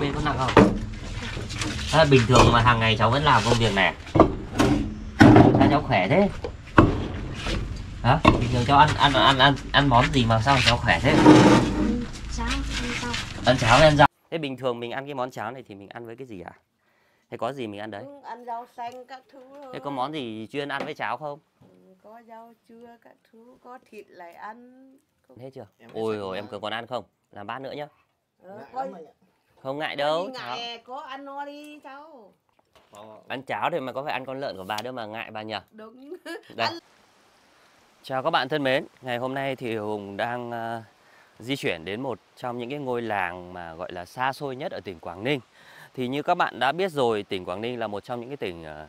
bên có nặng không? À, bình thường mà hàng ngày cháu vẫn làm công việc này sao cháu khỏe thế? Hả? Bình thường cháu ăn ăn ăn ăn ăn món gì mà sao cháu khỏe thế? Cháo ăn rau ăn cháo ăn rau? Thế bình thường mình ăn cái món cháo này thì mình ăn với cái gì à hay có gì mình ăn đấy? Ừ, ăn rau xanh các thứ thôi. thế có món gì chuyên ăn với cháo không? Ừ, có rau chua các thứ có thịt lại ăn. Thế chưa? Em ôi rồi em cường còn ăn không? Làm bát nữa nhá. Ờ, có, ạ. Không ngại đâu ngại có ăn no đi cháu ăn cháo thì mà có phải ăn con lợn của bà đâu mà ngại bà nhỉ đúng Đây. Chào các bạn thân mến, ngày hôm nay thì Hùng đang ờ, di chuyển đến một trong những cái ngôi làng mà gọi là xa xôi nhất ở tỉnh Quảng Ninh. Thì như các bạn đã biết rồi, tỉnh Quảng Ninh là một trong những cái tỉnh ờ,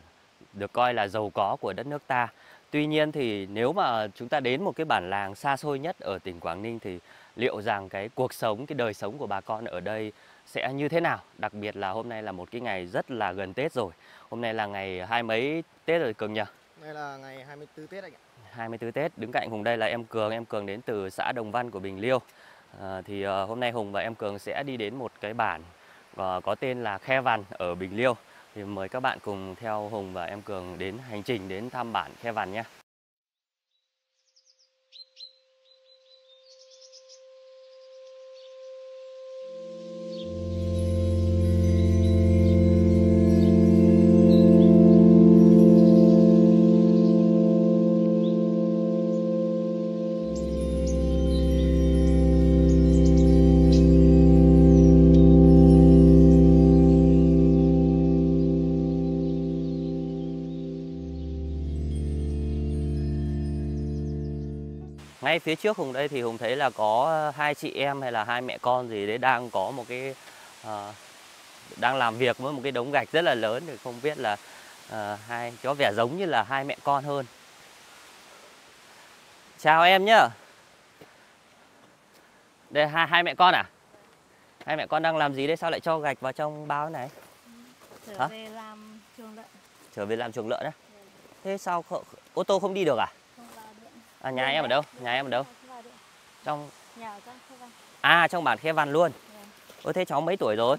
được coi là giàu có của đất nước ta. Tuy nhiên thì nếu mà chúng ta đến một cái bản làng xa xôi nhất ở tỉnh Quảng Ninh thì liệu rằng cái cuộc sống, cái đời sống của bà con ở đây sẽ như thế nào? Đặc biệt là hôm nay là một cái ngày rất là gần Tết rồi. Hôm nay là ngày hai mấy Tết rồi Cường nhỉ? Đây là ngày 24 Tết anh ạ. 24 Tết. Đứng cạnh Hùng đây là em Cường, em Cường đến từ xã Đồng Văn của Bình Liêu. À, thì ờ, hôm nay Hùng và em Cường sẽ đi đến một cái bản ờ, có tên là Khe Vằn ở Bình Liêu. Thì mời các bạn cùng theo Hùng và em Cường đến hành trình đến thăm bản Khe Vằn nhé. Ngay phía trước Hùng đây thì Hùng thấy là có hai chị em hay là hai mẹ con gì đấy đang có một cái ờ, đang làm việc với một cái đống gạch rất là lớn thì không biết là ờ, hai có vẻ giống như là hai mẹ con hơn. Chào em nhá. Đây hai hai mẹ con à? Hai mẹ con đang làm gì đấy sao lại cho gạch vào trong bao này? trở Hả? về làm trường lợn Trở về làm chuồng lợn á? Thế sao ô tô không đi được à? À nhà em ở đâu? Nhà em ở đâu? Trong nhà ở trong khu văn À trong bản Khe Văn luôn. Vâng. Ôi thế cháu mấy tuổi rồi?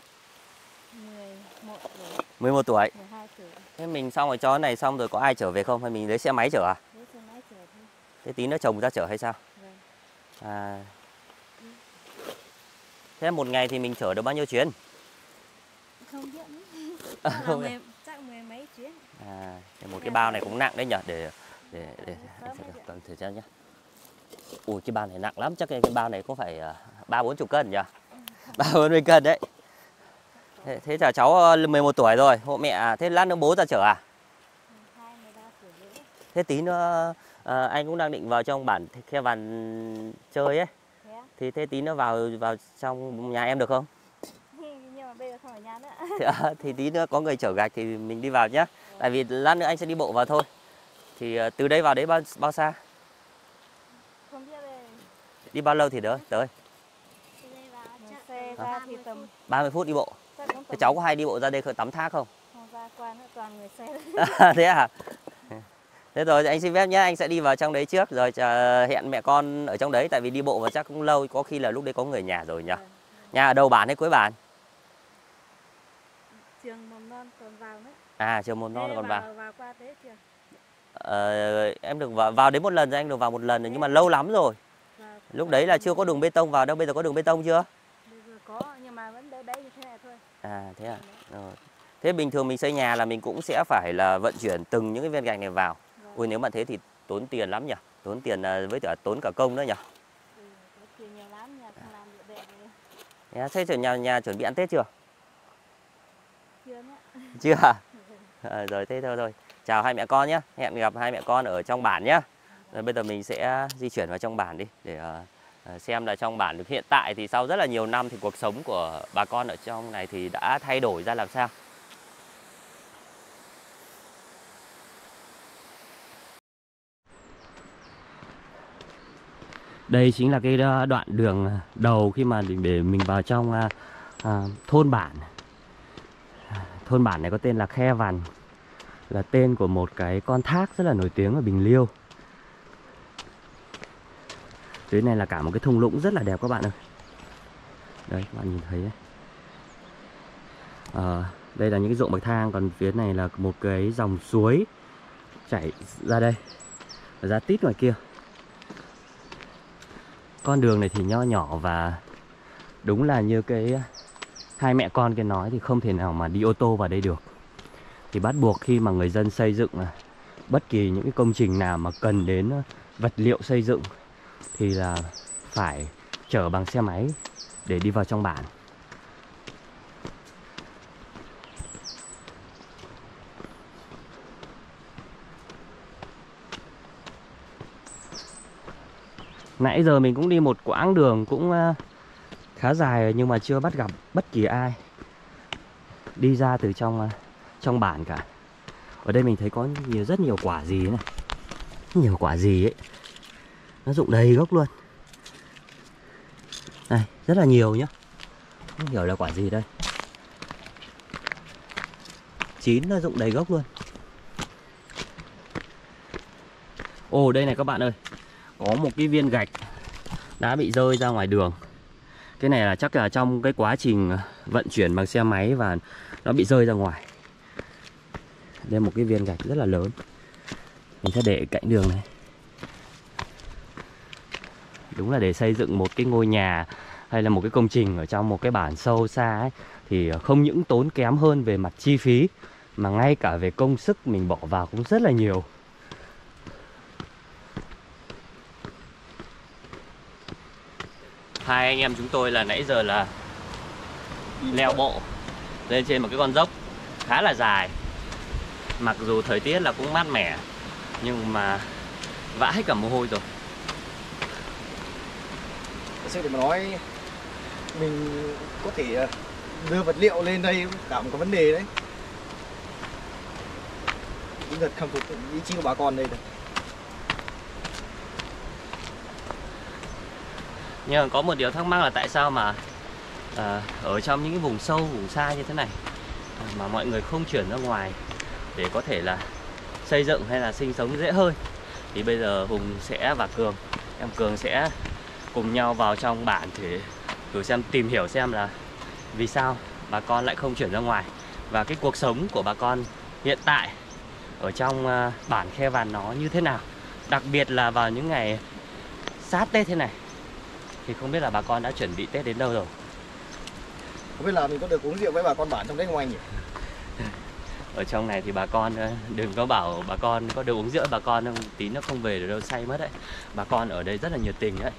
11 tuổi 11 tuổi. 12 tuổi Thế mình xong rồi cho này xong rồi có ai trở về không hay mình lấy xe máy chở à? lấy xe máy chở thôi Thế tí nữa chồng ra chở hay sao? vâng À. Thế một ngày thì mình chở được bao nhiêu chuyến? không biết. À, không chắc mười mấy chuyến À, một cái bao này cũng nặng đấy nhở để để để cần thử cho nhá. Ui cái bao này nặng lắm, chắc cái, cái bao này có phải à, ba bốn chục cân nhỉ? Ba bốn mươi cân đấy. Thế, thế là cháu ờ, 11 tuổi rồi, hộ mẹ à, thế lát nữa bố ra chở à? Thế tí nữa à, anh cũng đang định vào trong bản khe vằn chơi ấy. Thì thế tí nữa vào vào trong nhà em được không? Thì, à, thì tí nữa có người chở gạch thì mình đi vào nhé. Tại vì lát nữa anh sẽ đi bộ vào thôi. Thì à, từ đây vào đấy bao bao xa? không biết Đi bao lâu thì đỡ tới? từ đây vào chắc xe ra thì tầm 30 phút đi bộ. Thế cháu có hay đi bộ ra đây khởi tắm thác không? không ra qua nữa toàn người xe thế à? Thế rồi anh xin phép nhé, anh sẽ đi vào trong đấy trước rồi chờ hẹn mẹ con ở trong đấy tại vì đi bộ vào chắc cũng lâu, có khi là lúc đấy có người nhà rồi nhỉ. Nhà ở đầu bản hay cuối bản? trường mầm non còn vào nữa À trường mầm non còn vào. vào vào qua thế chưa Ờ, em được vào, vào đến một lần rồi anh được vào một lần rồi nhưng mà lâu lắm rồi. Vào- Lúc đấy là chưa có đường bê tông vào đâu, bây giờ có đường bê tông chưa? có nhưng mà vẫn đấy đấy như thế này thôi À thế à. Rồi. Thế bình thường mình xây nhà là mình cũng sẽ phải là vận chuyển từng những cái viên gạch này vào. Vâng. Ui nếu mà thế thì tốn tiền lắm nhỉ. Tốn tiền à, với cả tốn cả công nữa nhỉ. ừ, có tiền nhiều lắm nhà gì Thế Thế chuẩn nhà nhà chuẩn bị ăn Tết chưa? chưa Chưa à? À, rồi thế thôi thôi. Chào hai mẹ con nhé. Hẹn gặp hai mẹ con ở trong bản nhé. Rồi bây giờ mình sẽ di chuyển vào trong bản đi để ờ, ờ, xem là trong bản hiện tại thì sau rất là nhiều năm thì cuộc sống của bà con ở trong này thì đã thay đổi ra làm sao. Đây chính là cái ờ, đoạn đường đầu khi mà để mình vào trong à, thôn bản. Thôn bản này có tên là Khe Vằn là tên của một cái con thác rất là nổi tiếng ở Bình Liêu. Dưới này là cả một cái thung lũng rất là đẹp các bạn ơi. Đây các bạn nhìn thấy đấy. À, đây là những cái ruộng bậc thang còn phía này là một cái dòng suối chảy ra đây và ra tít ngoài kia. Con đường này thì nho nhỏ và đúng là như cái hai mẹ con kia nói thì không thể nào mà đi ô tô vào đây được thì bắt buộc khi mà người dân xây dựng à, bất kỳ những cái công trình nào mà cần đến à, vật liệu xây dựng thì là phải chở bằng xe máy để đi vào trong bản. Nãy giờ mình cũng đi một quãng đường cũng à, khá dài nhưng mà chưa bắt gặp bất kỳ ai. Đi ra từ trong trong bản cả. Ở đây mình thấy có nhiều rất nhiều quả gì này. Nhiều quả gì ấy. Nó rụng đầy gốc luôn. Này, rất là nhiều nhá. Không hiểu là quả gì đây. Chín nó rụng đầy gốc luôn. Ồ đây này các bạn ơi có một cái viên gạch đã bị rơi ra ngoài đường cái này là chắc là trong cái quá trình vận chuyển bằng xe máy và nó bị rơi ra ngoài đây một cái viên gạch rất là lớn. Mình sẽ để cạnh đường này. Đúng là để xây dựng một cái ngôi nhà hay là một cái công trình ở trong một cái bản sâu xa ấy, thì không những tốn kém hơn về mặt chi phí, mà ngay cả về công sức mình bỏ vào cũng rất là nhiều. Hai anh em chúng tôi là nãy giờ là leo bộ lên trên một cái con dốc khá là dài mặc dù thời tiết là cũng mát mẻ nhưng mà vã hết cả mồ hôi rồi Thật sự để mà nói mình có thể ờ, đưa vật liệu lên đây cả một cái vấn đề đấy. Cũng thật khâm phục ý chí của bà con đây rồi. nhưng có một điều thắc mắc là tại sao mà à, ở trong những cái vùng sâu vùng xa như thế này mà mọi người không chuyển ra ngoài để có thể là xây dựng hay là sinh sống dễ hơn. Thì bây giờ hùng sẽ và cường, em cường sẽ cùng nhau vào trong bản để thử xem, tìm hiểu xem là vì sao bà con lại không chuyển ra ngoài. Và cái cuộc sống của bà con hiện tại ở trong à, bản khe vàn nó như thế nào. Đặc biệt là vào những ngày sát tết thế này, thì không biết là bà con đã chuẩn bị tết đến đâu rồi? Không biết là mình có được uống rượu với bà con bản trong Tết không anh nhỉ? Ở trong này thì bà con ờ, đừng có bảo bà con có được uống rượu, bà con không, tí nó không về được đâu, say mất đấy. Bà con ở đây rất là nhiệt tình đấy.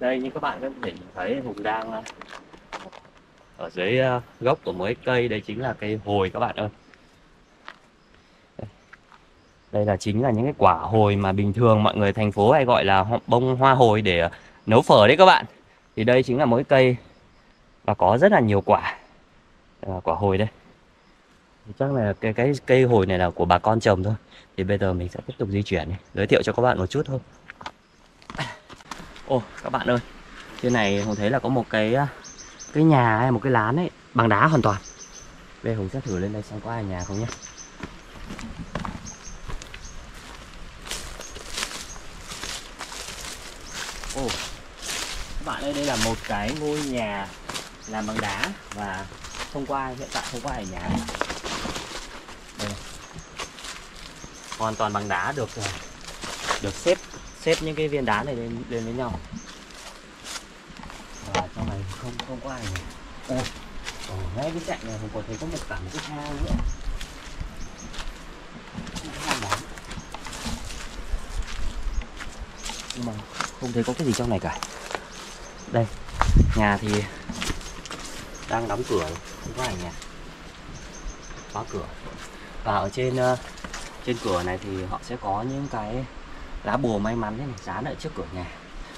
Đây, như các bạn có thể thấy, hùng đang ờ, ở dưới ờ, gốc của mỗi cây. Đây chính là cây hồi các bạn ơi. Đây là chính là những cái quả hồi mà bình thường mọi người thành phố hay gọi là bông hoa hồi để nấu phở đấy các bạn. Thì đây chính là mỗi cây. Và có rất là nhiều quả. Quả hồi đây thì chắc là cái cái cây hồi này là của bà con trồng thôi. Thì bây giờ mình sẽ tiếp tục di chuyển giới thiệu cho các bạn một chút thôi. Ô các bạn ơi. Trên này hùng thấy là có một cái à, cái nhà hay một cái lán ấy bằng đá hoàn toàn. Bây giờ hùng sẽ thử lên đây xem có ai nhà không nhé. Ồ, các bạn ơi đây là một cái ngôi nhà làm bằng đá và không qua hiện tại không có ai ở nhà này. Đây này hoàn toàn bằng đá được ờ, được xếp xếp những cái viên đá này lên lên với nhau. Và trong này không không có ai ở Ồ, ở ngay cái cạnh này mình còn thấy có một cả một cái hang nữa. Đá nhưng mà không thấy có cái gì trong này cả. Đây nhà thì đang đóng cửa không có ai nhà. Khóa cửa. Và ở trên ờ, trên cửa này thì họ sẽ có những cái lá bùa may mắn này dán ở trước cửa nhà.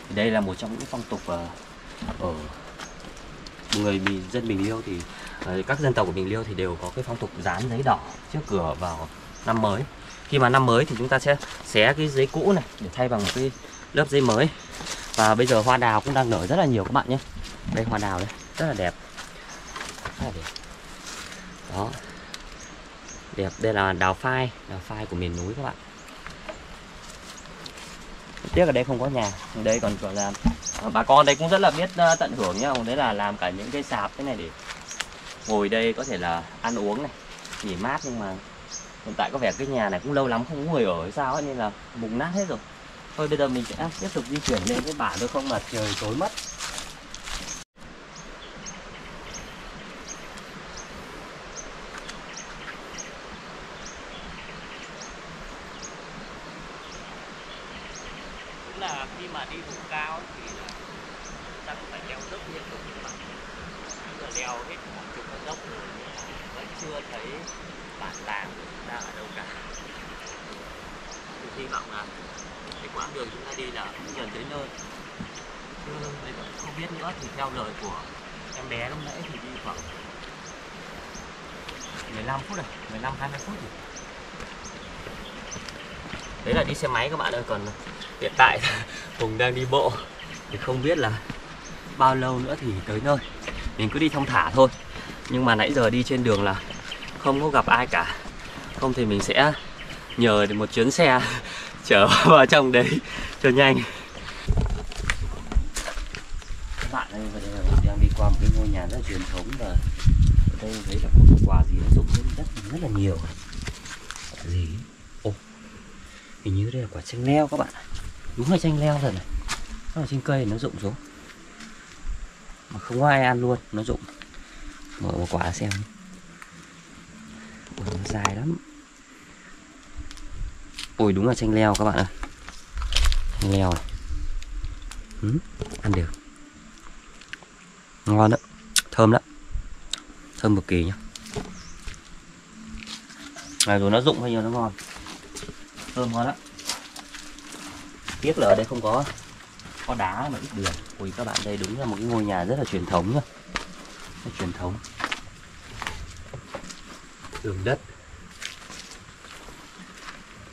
Thì đây là một trong những phong tục ờ, ở người dân Bình Liêu thì ờ, các dân tộc của Bình Liêu thì đều có cái phong tục dán giấy đỏ trước cửa vào năm mới. Khi mà năm mới thì chúng ta sẽ xé cái giấy cũ này để thay bằng một cái lớp giấy mới. Và bây giờ hoa đào cũng đang nở rất là nhiều các bạn nhé. Đây, hoa đào đây, rất là đẹp. Rất là đẹp. Đó đẹp đây là đào phai đào phai của miền núi các bạn. Tiếc ở đây không có nhà ở đây còn còn làm ờ, bà con đây cũng rất là biết ờ, tận hưởng nhá. Đấy là làm cả những cái sạp thế này để ngồi đây có thể là ăn uống này nghỉ mát nhưng mà hiện tại có vẻ cái nhà này cũng lâu lắm không có người ở hay sao ấy, nên là mục nát hết rồi. Thôi bây giờ mình sẽ tiếp tục di chuyển lên cái bản thôi không mà trời tối mất đúng là khi mà đi vùng cao thì là ta cũng phải leo dốc liên tục như vậy bây giờ leo hết khoảng chục con dốc rồi nhưng mà vẫn chưa thấy bản làng của chúng ta ở đâu cả thì hy vọng là cái quãng đường chúng ta đi là cũng gần tới nơi chứ bây giờ không biết nữa thì theo lời của em bé lúc nãy thì đi khoảng 15 phút này 15 20 phút rồi đấy là đi xe máy các bạn ơi, còn hiện tại Hùng đang đi bộ. Thì không biết là bao lâu nữa thì tới nơi. Mình cứ đi thong thả thôi. Nhưng mà nãy giờ đi trên đường là không có gặp ai cả. Không thì mình sẽ nhờ một chuyến xe chở vào trong đấy cho nhanh. Các bạn ơi, bây giờ mình đang đi qua một cái ngôi nhà rất truyền thống và ở đây thấy là có một quà gì nó rụng trên đất rất là nhiều. Gì? Hình như đây là quả chanh leo các bạn ạ. Đúng là chanh leo rồi này. Nó ở trên cây nó rụng xuống. Mà không có ai ăn luôn nó rụng. Mở một quả xem. Ôi, nó dài lắm. Ôi đúng là chanh leo các bạn ơi chanh leo này. Ừ, ăn được. Ngon đó thơm lắm. Thơm cực kỳ nhá. Này rồi nó rụng hay nhiều nó ngon thơm ngon lắm. Tiếc là ở đây không có. Có đá mà ít đường. Ui các bạn đây đúng là một cái ngôi nhà rất là truyền thống nhá. Rất truyền thống. Tường đất.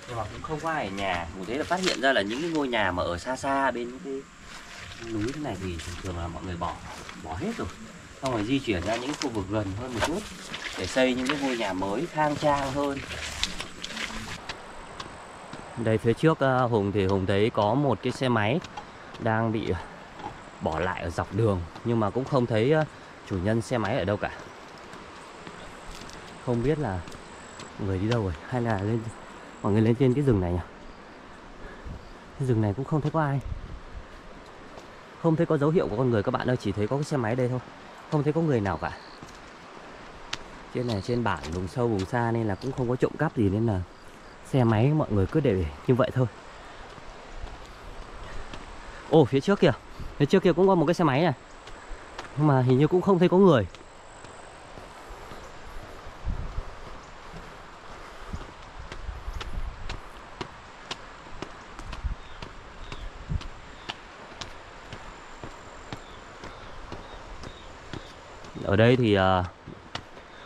Nhưng mà cũng không có ai ở nhà. Mình thấy là phát hiện ra là những cái ngôi nhà mà ở xa xa bên những cái núi thế này thì thường thường là mọi người bỏ bỏ hết rồi. Xong rồi di chuyển ra những khu vực gần hơn một chút để xây những cái ngôi nhà mới khang trang hơn đây, phía trước ờ, Hùng thì Hùng thấy có một cái xe máy đang bị bỏ lại ở dọc đường, nhưng mà cũng không thấy ờ, chủ nhân xe máy ở đâu cả. Không biết là người đi đâu rồi, hay là lên, mọi người lên trên cái rừng này nhỉ? Cái rừng này cũng không thấy có ai. Không thấy có dấu hiệu của con người các bạn ơi, chỉ thấy có cái xe máy đây thôi. Không thấy có người nào cả. Trên này, trên bản vùng sâu, vùng xa nên là cũng không có trộm cắp gì nên là xe máy mọi người cứ để như vậy thôi. Ồ phía trước kìa. Phía trước kia cũng có một cái xe máy này. Nhưng mà hình như cũng không thấy có người. Ở đây thì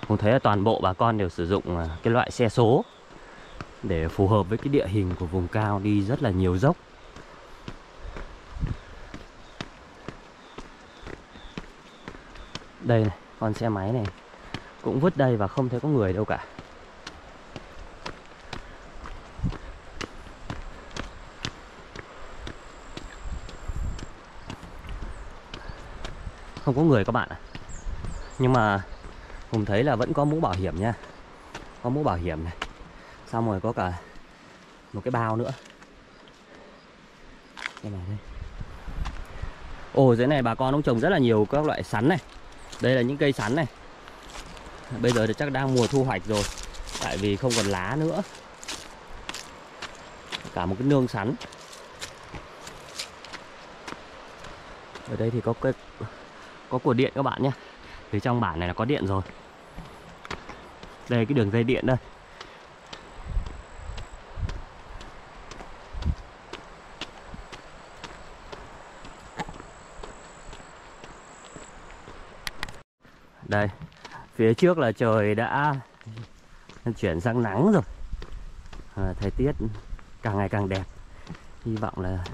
uh, thấy là toàn bộ bà con đều sử dụng uh, cái loại xe số để phù hợp với cái địa hình của vùng cao đi rất là nhiều dốc. Đây này, con xe máy này, cũng vứt đây và không thấy có người đâu cả. Không có người các bạn ạ. Nhưng mà hùng thấy là vẫn có mũ bảo hiểm nha. Có mũ bảo hiểm này xong rồi có cả một cái bao nữa. Đây này đây. Ồ, dưới này bà con cũng trồng rất là nhiều các loại sắn này. Đây là những cây sắn này. Bây giờ thì chắc đang mùa thu hoạch rồi, tại vì không còn lá nữa. Cả một cái nương sắn. Ở đây thì có cái, có cột điện các bạn nhé. Phía trong bản này là có điện rồi. Đây, cái đường dây điện đây. Đây phía trước là trời đã chuyển sang nắng rồi. À, thời tiết càng ngày càng đẹp. Hy vọng là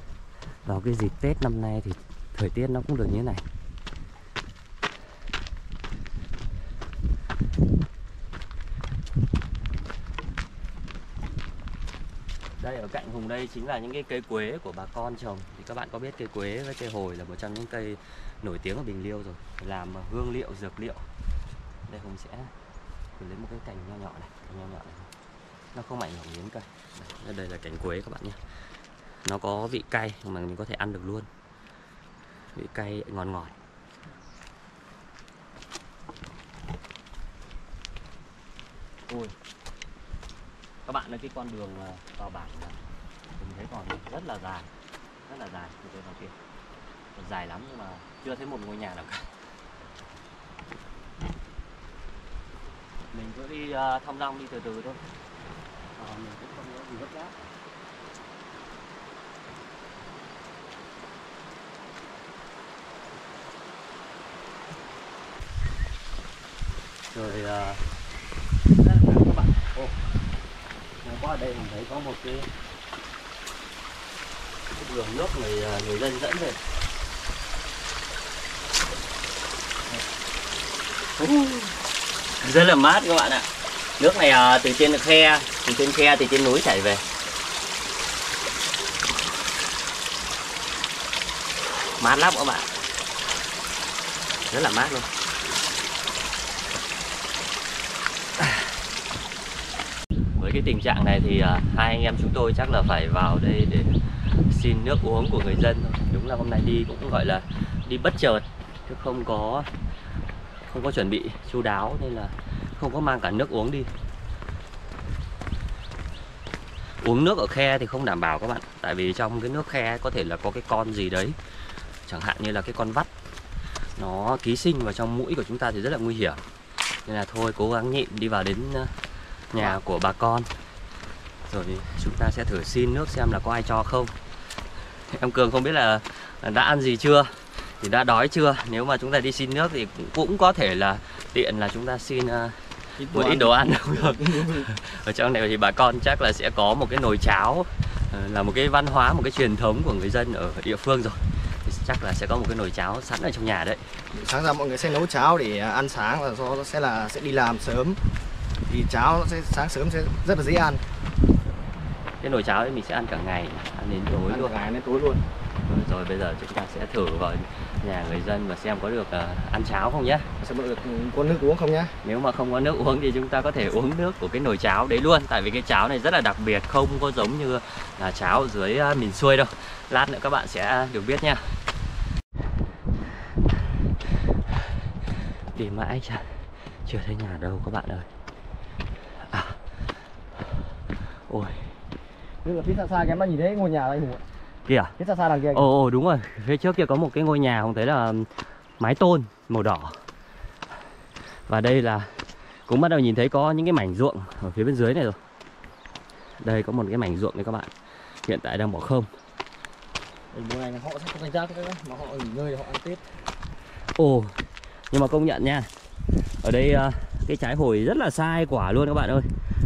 vào cái dịp tết năm nay thì thời tiết nó cũng được như thế này. Cạnh vùng đây chính là những cái cây quế của bà con trồng. Thì các bạn có biết cây quế với cây hồi là một trong những cây nổi tiếng ở Bình Liêu rồi làm hương liệu dược liệu. Đây hùng sẽ lấy một cái cành nho nhỏ này cành nho nhỏ này. Nó không ảnh hưởng đến cây. Đây, đây là cành quế các bạn nhé. Nó có vị cay mà mình có thể ăn được luôn. Vị cay ngọt ngọt. Ui. Các bạn ơi cái con đường à, vào bản này thấy còn rất là dài rất là dài từ đây vào kia Còn dài lắm nhưng mà chưa thấy một ngôi nhà nào cả. Mình cứ đi ờ, uh, thăm dong đi từ từ thôi. À, mình cũng không có gì gấp gáp. Rồi uh, các bạn. Ô ngang qua đây mình thấy có một cái đường nước người à, người dân dẫn về. Rất là mát các bạn ạ. Nước này à, từ trên khe, từ trên khe, từ trên núi chảy về. Mát lắm các bạn. Rất là mát luôn. Với cái tình trạng này thì à, hai anh em chúng tôi chắc là phải vào đây để xin nước uống của người dân. Thôi đúng là hôm nay đi cũng gọi là đi bất chợt, chứ không có không có chuẩn bị chu đáo nên là không có mang cả nước uống đi. Uống nước ở khe thì không đảm bảo các bạn, tại vì trong cái nước khe có thể là có cái con gì đấy, chẳng hạn như là cái con vắt. Nó ký sinh vào trong mũi của chúng ta thì rất là nguy hiểm. Nên là thôi, cố gắng nhịn đi vào đến ờ, nhà của bà con. Rồi chúng ta sẽ thử xin nước xem là có ai cho không em cường không biết là đã ăn gì chưa thì đã đói chưa? Nếu mà chúng ta đi xin nước thì cũng, cũng có thể là tiện là chúng ta xin ờ, một ít đồ ăn không được. Ở trong này thì bà con chắc là sẽ có một cái nồi cháo ờ, là một cái văn hóa một cái truyền thống của người dân ở địa phương rồi. Thì chắc là sẽ có một cái nồi cháo sẵn ở trong nhà đấy. Sáng ra mọi người sẽ nấu cháo để ăn sáng và do sẽ là sẽ đi làm sớm. Thì cháo sẽ sáng sớm sẽ rất là dễ ăn cái nồi cháo ấy mình sẽ ăn cả ngày ăn đến tối ăn luôn. ngày đến tối luôn. Rồi bây giờ chúng ta sẽ thử vào nhà người dân và xem có được ờ, ăn cháo không nhé sẽ được có nước uống không nhá. Nếu mà không có nước uống thì chúng ta có thể uống nước của cái nồi cháo đấy luôn. Tại vì cái cháo này rất là đặc biệt không có giống như là cháo ở dưới ờ, miền xuôi đâu. Lát nữa các bạn sẽ được biết nha tìm mãi chả chưa thấy nhà đâu các bạn ơi. À. ôi nhưng là phía xa xa em đã nhìn thấy ngôi nhà đây hùng ạ. Kìa? Phía xa xa đằng kia ồ ồ, đúng rồi. Phía trước kia có một cái ngôi nhà không thấy là mái tôn màu đỏ. Và đây là cũng bắt đầu nhìn thấy có những cái mảnh ruộng ở phía bên dưới này rồi. Đây có một cái mảnh ruộng này các bạn. Hiện tại đang bỏ không. Thì mùa này họ sẽ không canh tác nữa mà họ nghỉ ngơi họ ăn tết ồ nhưng mà công nhận nha. Ở đây à, cái trái hồi rất là sai quả luôn các bạn ơi.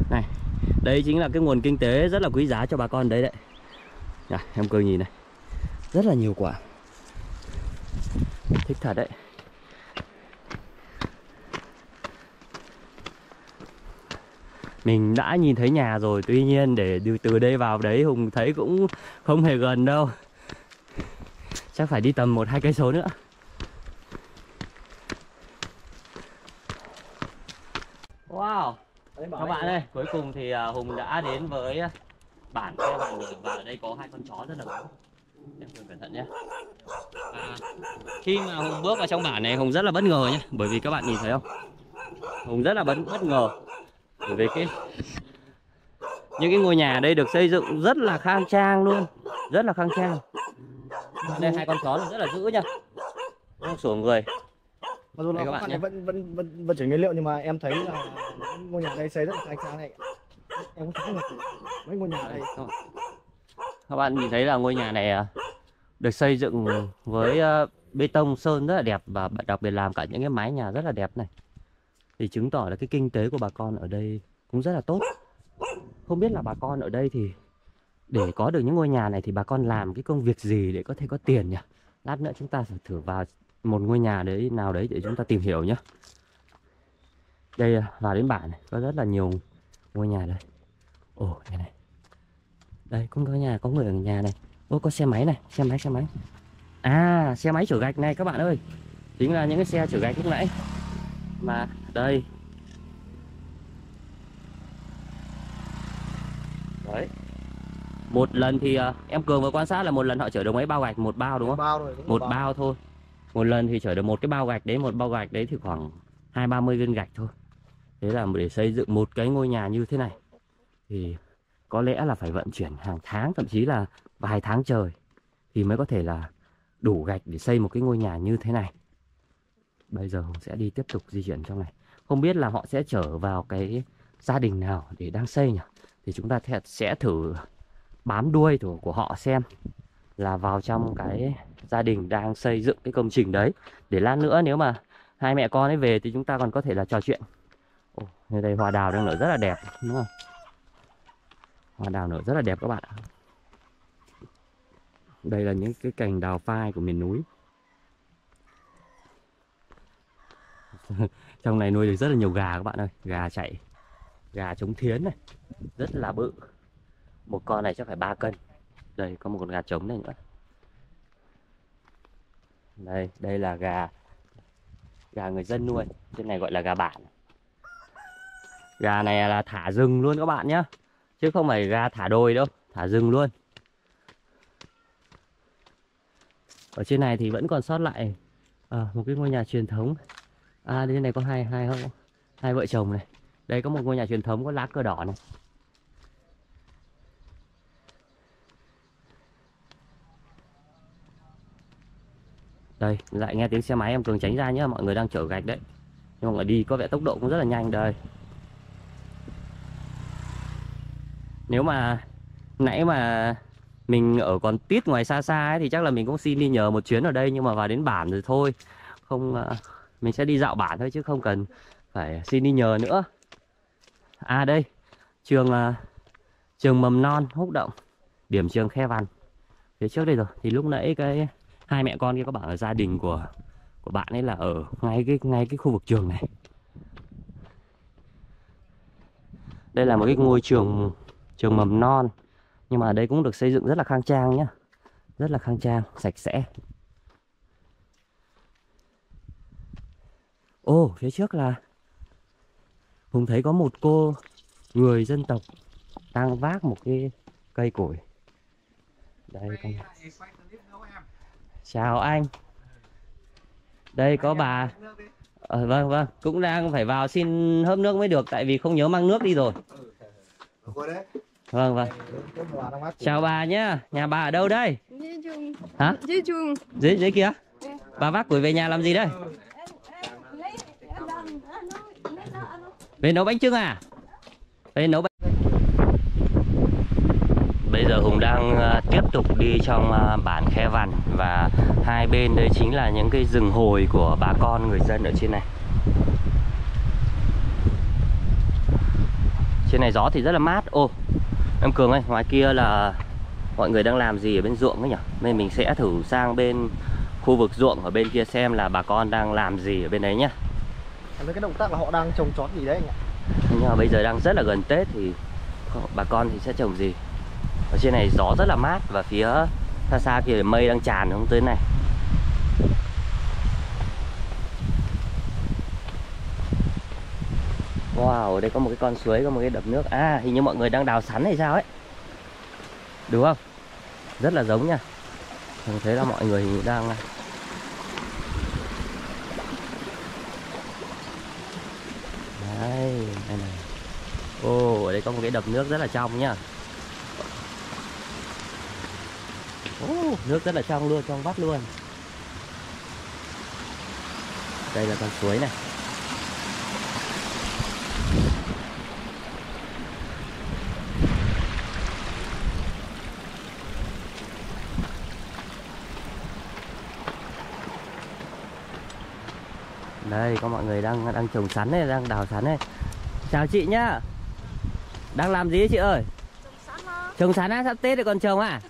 Này đây chính là cái nguồn kinh tế rất là quý giá cho bà con đấy đấy. À, em cơ nhìn này. Rất là nhiều quả. Thích thật đấy. Mình đã nhìn thấy nhà rồi tuy nhiên để từ đây vào đấy hùng thấy cũng không hề gần đâu. Chắc phải đi tầm một hai cây số nữa wow đây, cuối cùng thì à, hùng đã đến với à, bản xe bản rồi và ở đây có hai con chó rất là lớn. em Hùng cẩn thận nhé. À, khi mà hùng bước vào trong bản này hùng rất là bất ngờ nhé bởi vì các bạn nhìn thấy không? Hùng rất là bất bất ngờ bởi vì cái những cái ngôi nhà ở đây được xây dựng rất là khang trang luôn rất là khang trang. Đây hai con chó rất là dữ nhá. Không sủa người mặc dù là các bạn vẫn vẫn vẫn vận chuyển nguyên liệu nhưng mà em thấy là ngôi nhà đây xây rất là trang này. Em cũng thấy là mấy ngôi nhà đây Không. các bạn. Nhìn thấy là ngôi nhà này à, được xây dựng với à, bê tông sơn rất là đẹp và đặc biệt làm cả những cái mái nhà rất là đẹp này. Thì chứng tỏ là cái kinh tế của bà con ở đây cũng rất là tốt. Không biết là bà con ở đây thì để có được những ngôi nhà này thì bà con làm cái công việc gì để có thể có tiền nhỉ? Lát nữa chúng ta phải thử vào một ngôi nhà đấy nào đấy để chúng ta tìm hiểu nhé đây à, vào đến bản này có rất là nhiều ngôi nhà đây. Ồ đây này. Đây cũng có nhà có người ở nhà này. Ô có xe máy này xe máy xe máy. À xe máy chở gạch này các bạn ơi. Chính là những cái xe chở gạch lúc nãy. Mà đây. Đấy. Một lần thì ờ, em cường vừa quan sát là một lần họ chở được mấy bao gạch một bao đúng không? Bao rồi một bao thôi một lần thì chở được một cái bao gạch đấy một bao gạch đấy thì khoảng hai ba mươi viên gạch thôi. Thế là để xây dựng một cái ngôi nhà như thế này thì có lẽ là phải vận chuyển hàng tháng thậm chí là vài tháng trời thì mới có thể là đủ gạch để xây một cái ngôi nhà như thế này. Bây giờ Hùng sẽ đi tiếp tục di chuyển trong này. Không biết là họ sẽ trở vào cái gia đình nào để đang xây nhỉ? Thì chúng ta sẽ thử bám đuôi của, của họ xem là vào trong cái gia đình đang xây dựng cái công trình đấy. Để lát nữa nếu mà hai mẹ con ấy về thì chúng ta còn có thể là trò chuyện. Ồ, nơi đây hoa đào đang nở rất là đẹp đúng không? Hoa đào nở rất là đẹp các bạn ạ. Đây là những cái cành đào phai của miền núi. Trong này nuôi được rất là nhiều gà các bạn ơi. Gà chạy gà trống thiến này rất là bự. Một con này chắc phải 3 cân. Đây có một con gà trống này nữa đây đây là gà gà người dân nuôi. Trên này gọi là gà bản. Gà này là thả rừng luôn các bạn nhé chứ không phải gà thả đồi đâu thả rừng luôn. Ở trên này thì vẫn còn sót lại à, một cái ngôi nhà truyền thống. À trên này có hai hai không hai vợ chồng này. Đây có một ngôi nhà truyền thống có lá cờ đỏ này. Đây lại nghe tiếng xe máy em cường tránh ra nhé mọi người đang chở gạch đấy. Nhưng mà đi có vẻ tốc độ cũng rất là nhanh đây. Nếu mà nãy mà mình ở còn tít ngoài xa xa ấy, thì chắc là mình cũng xin đi nhờ một chuyến ở đây nhưng mà vào đến bản rồi thôi. Không ờ, mình sẽ đi dạo bản thôi chứ không cần phải xin đi nhờ nữa. À đây trường ờ, trường mầm non húc động điểm trường khe văn. Phía trước đây rồi thì lúc nãy cái hai mẹ con kia có bảo là gia đình của của bạn ấy là ở ngay cái ngay cái khu vực trường này. Đây là một cái ngôi trường trường mầm non, nhưng mà đây cũng được xây dựng rất là khang trang nhá. Rất là khang trang, sạch sẽ. Ô, phía trước là, hùng thấy có một cô người dân tộc đang vác một cái cây củi. Đây, con chào anh đây có bà ờ, vâng vâng cũng đang phải vào xin hớp nước mới được tại vì không nhớ mang nước đi rồi vâng vâng chào bà nhá nhà bà ở đâu đây hả Dưới dưới kia bà vác củi về nhà làm gì đây về nấu bánh chưng à về nấu bánh bây giờ hùng đang ờ, tiếp tục đi trong ờ, bản khe vằn và hai bên đây chính là những cái rừng hồi của bà con người dân ở trên này. Trên này gió thì rất là mát. Ô em cường ơi ngoài kia là mọi người đang làm gì ở bên ruộng ấy nhỉ? Nên mình sẽ thử sang bên khu vực ruộng ở bên kia xem là bà con đang làm gì ở bên đấy nhá. Với cái động tác là họ đang trồng trọt gì đấy anh ạ. nhưng mà bây giờ đang rất là gần Tết thì bà con thì sẽ trồng gì ở trên này gió rất là mát và phía xa xa kia mây đang tràn xuống tới này. Wow, ở đây có một cái con suối, có một cái đập nước. À, hình như mọi người đang đào sắn hay sao ấy? Đúng không? Rất là giống nha. Mình thấy là mọi người đang à, Đây, đây này. Ồ, ở đây có một cái đập nước rất là trong nhá Ồ, nước rất là trong luôn, trong vắt luôn. Đây là con suối này. Đây, có mọi người đang đang trồng sắn này, đang đào sắn này. Chào chị nhá. Đang làm gì ấy chị ơi? Trồng sắn nó Trồng sắn á, sắp Tết rồi còn trồng à?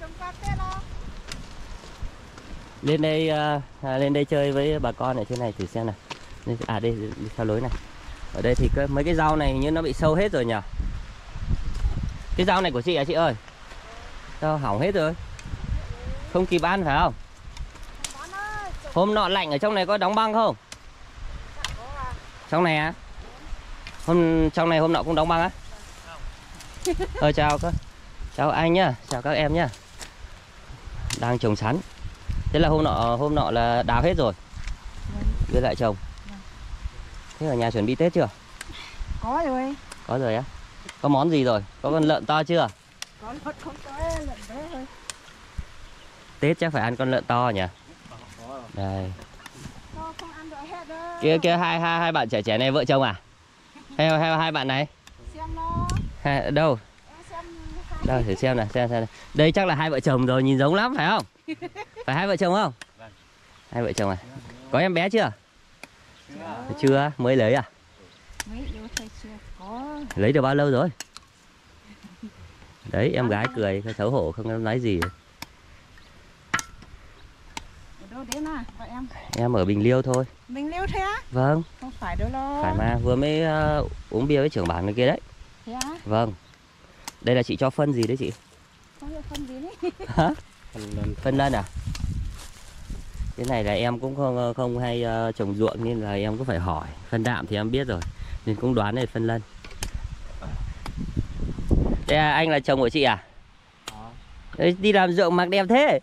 Trồng cà phê nó lên đây à, à, lên đây chơi với bà con ở trên này thử xem nào Đây- à đây đi theo lối này ở đây thì cái, mấy cái rau này như nó bị sâu hết rồi nhỉ cái rau này của chị à chị ơi sao hỏng hết rồi không kịp ăn phải không hôm nọ lạnh ở trong này có đóng băng không à Trong này á? Hôm trong này hôm nọ cũng đóng băng á? Ờ chào các chào anh nhá, chào các em nhá. Đang trồng sắn. Thế là hôm nọ hôm nọ là đào hết rồi. Đưa lại trồng. Thế ở nhà chuẩn bị Tết chưa? có rồi Có rồi á. Có món gì rồi? Có con lợn to chưa? có lợn không có lợn bé thôi Tết chắc phải ăn con lợn to nhỉ? Đây. Kia kia hai hai hai bạn trẻ trẻ này vợ chồng à? Hay hay hai bạn này? Hai, đâu? Đâu thử xem nào, xem xem. Đây chắc là hai vợ chồng rồi, nhìn giống lắm phải không? Phải hai vợ chồng không? Hai vợ chồng à? Có em bé chưa? Chưa, mới lấy à? chưa có Lấy được bao lâu rồi? Đấy, em gái cười, xấu hổ không nói gì. ở đâu đến à em Em ở Bình Liêu thôi. mình liêu thế á Vâng, không phải đâu lo phải mà, vừa mới ờ, uống bia với trưởng bản người kia đấy. thế á Vâng. Đây là chị cho phân gì đấy chị? phân gì đấy Hả? Phân lân à? Cái này là em cũng không không hay ờ, trồng ruộng nên là em cũng phải hỏi. Phân đạm thì em biết rồi, nên cũng đoán là phân lân. Đây à, anh là chồng của chị à? Đấy, đi làm ruộng mặc đẹp thế.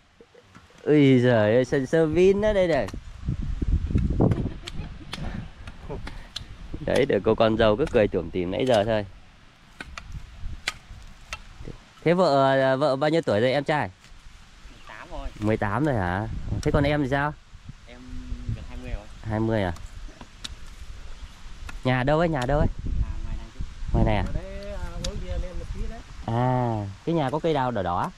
Ui giời ơi, sần sơ vin đó đây này. Đấy, để cô con dâu cứ cười tủm tỉm nãy giờ thôi. Thế vợ ờ, vợ bao nhiêu tuổi rồi em trai? 8 thôi 18 rồi hả? Thế còn em thì sao? em gần 20 rồi 20 à? Nhà đâu ấy? Nhà đâu ấy? à, ngoài này chứ Ngoài này à? À, hướng kia lên một tí đấy À, cái nhà có cây đào đỏ đỏ á?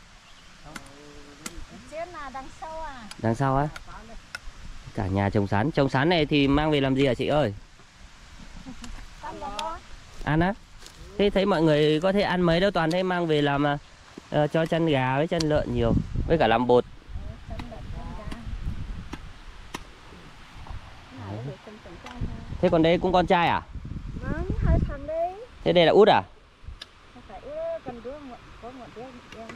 trên là đằng sau à Đằng sau á? Cả nhà trồng sắn. Trồng sắn này thì mang về làm gì hả chị ơi? Ăn á? Thế thấy mọi người có thể ăn mấy đâu toàn thấy mang về làm ờ, cho chân gà với chân lợn nhiều. Với cả làm bột. chân lợn chân gà Cái này để chân chân chân thôi Thế còn đây cũng con trai à? vâng hai thằng đấy Thế đây là út à? không phải cần đứa có một đứa em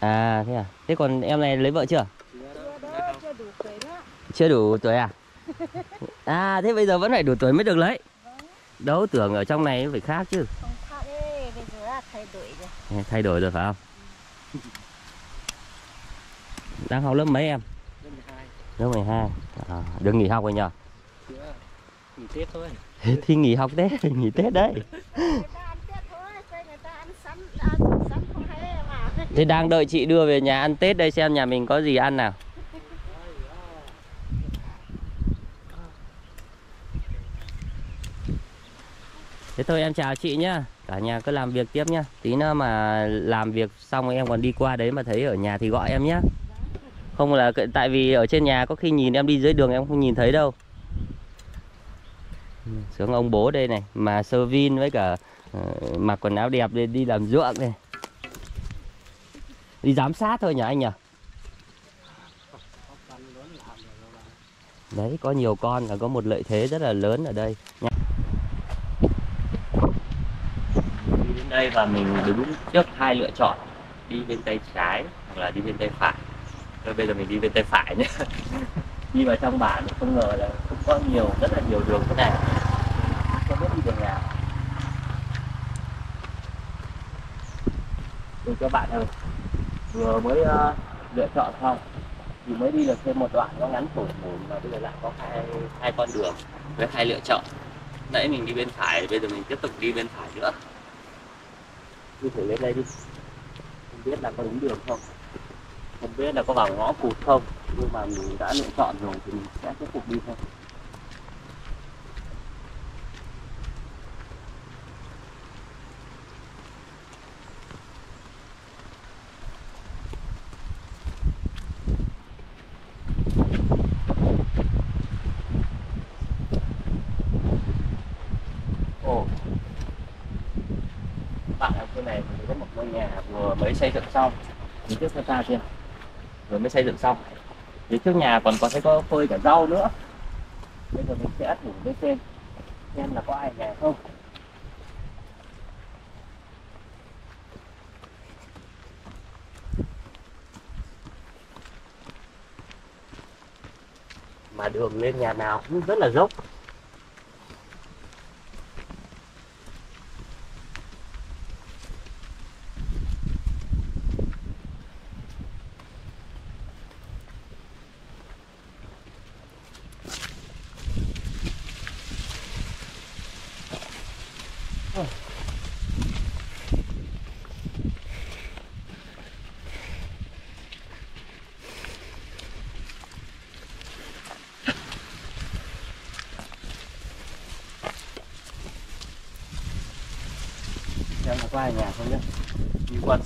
À thế à? Thế còn em này lấy vợ chưa? chưa đó chưa đủ tuổi đó Chưa đủ tuổi à? À thế bây giờ vẫn phải đủ tuổi mới được lấy. vâng Đâu tưởng ở trong này phải khác chứ. không khác đấy bây giờ là thay đổi rồi Thay đổi rồi phải không? Đang học lớp mấy em? lên 12 Lớp 12 à, Đừng nghỉ học rồi nhờ nghỉ Tết thôi. Thì nghỉ học Tết, nghỉ Tết đấy. Thế đang đợi chị đưa về nhà ăn Tết đây xem nhà mình có gì ăn nào. Thế thôi em chào chị nhá. Cả nhà cứ làm việc tiếp nhá. Tí nữa mà làm việc xong em còn đi qua đấy mà thấy ở nhà thì gọi em nhá. Không là tại vì ở trên nhà có khi nhìn em đi dưới đường em không nhìn thấy đâu Sướng ông bố đây này Mà sơ vin với cả uh, mặc quần áo đẹp để đi làm ruộng này Đi giám sát thôi nhỉ anh nhỉ? Đấy có nhiều con là có một lợi thế rất là lớn ở đây nha. Đi đến đây và mình đứng trước hai lựa chọn Đi bên tay trái hoặc là đi bên tay phải. Thôi bây giờ mình đi bên tay phải nhé Đi vào trong bản thì không ngờ là cũng có nhiều, rất là nhiều đường thế này. Không biết đi đường nào. Để cho bạn ơi Vừa mới uh, lựa chọn xong thì mới đi được thêm một đoạn nó ngắn thủng mà bây giờ lại có hai hai con đường với hai lựa chọn. Nãy mình đi bên phải bây giờ mình tiếp tục đi bên phải nữa. Đi thử lên đây đi. Không biết là có đúng đường không? Không biết là có vào ngõ cụt không? Nhưng mà mình đã lựa chọn rồi thì mình sẽ tiếp tục đi thôi Ồ. Bạn ở chỗ này có một ngôi nhà vừa mới xây dựng xong. mình trước xa xa kia. Vừa mới xây dựng xong. Phía trước nhà còn có thấy có phơi cả rau nữa. Bây giờ mình sẽ thử lên trên xem là có ai về nhà không. Mà đường lên nhà nào cũng rất là dốc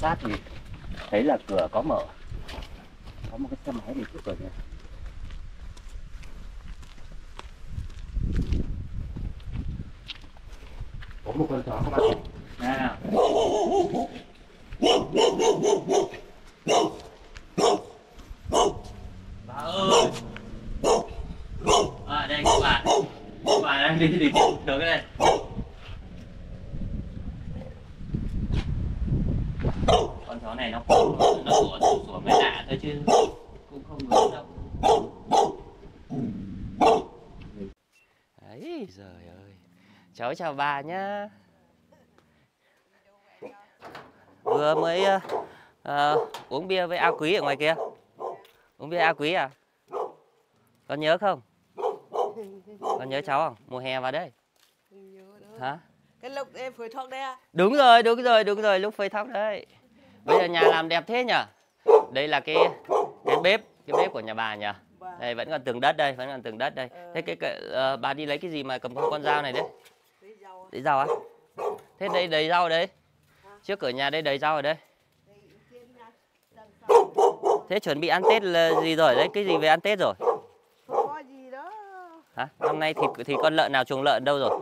sát thì thấy là cửa có mở. Có một cái xe máy đi trước cửa nhà có một con chó các bạn nào. Bà ơi. À đây, các bạn. Các bạn đang đi đi được cái này con chó này nó khổ nó sủa sủa sủa mới lạ thôi chứ. Cũng không lớn đâu đấy trời ơi. Cháu chào bà nhá. Vừa mới ờ, ờ, uống bia với A Quý ở ngoài kia. Uống bia A Quý à? Con nhớ không? Con nhớ cháu không? Mùa hè vào đây. Nhớ đó hả? Cái lúc em phơi thóc đấy à đúng rồi đúng rồi đúng rồi lúc phơi thóc đấy bây giờ nhà làm đẹp thế nhở? Đây là cái cái bếp cái bếp của nhà bà nhở? Vâng. đây vẫn còn tường đất đây vẫn còn tường đất đây. Thế cái, cái ờ, bà đi lấy cái gì mà cầm con dao này đấy? Lấy rau á. rau á? Thế đây đầy rau đấy. Trước cửa nhà đây đầy rau ở đây thế chuẩn bị ăn tết là gì rồi? Đấy cái gì về ăn tết rồi? Hả? Năm nay thì thì con lợn nào chuồng lợn đâu rồi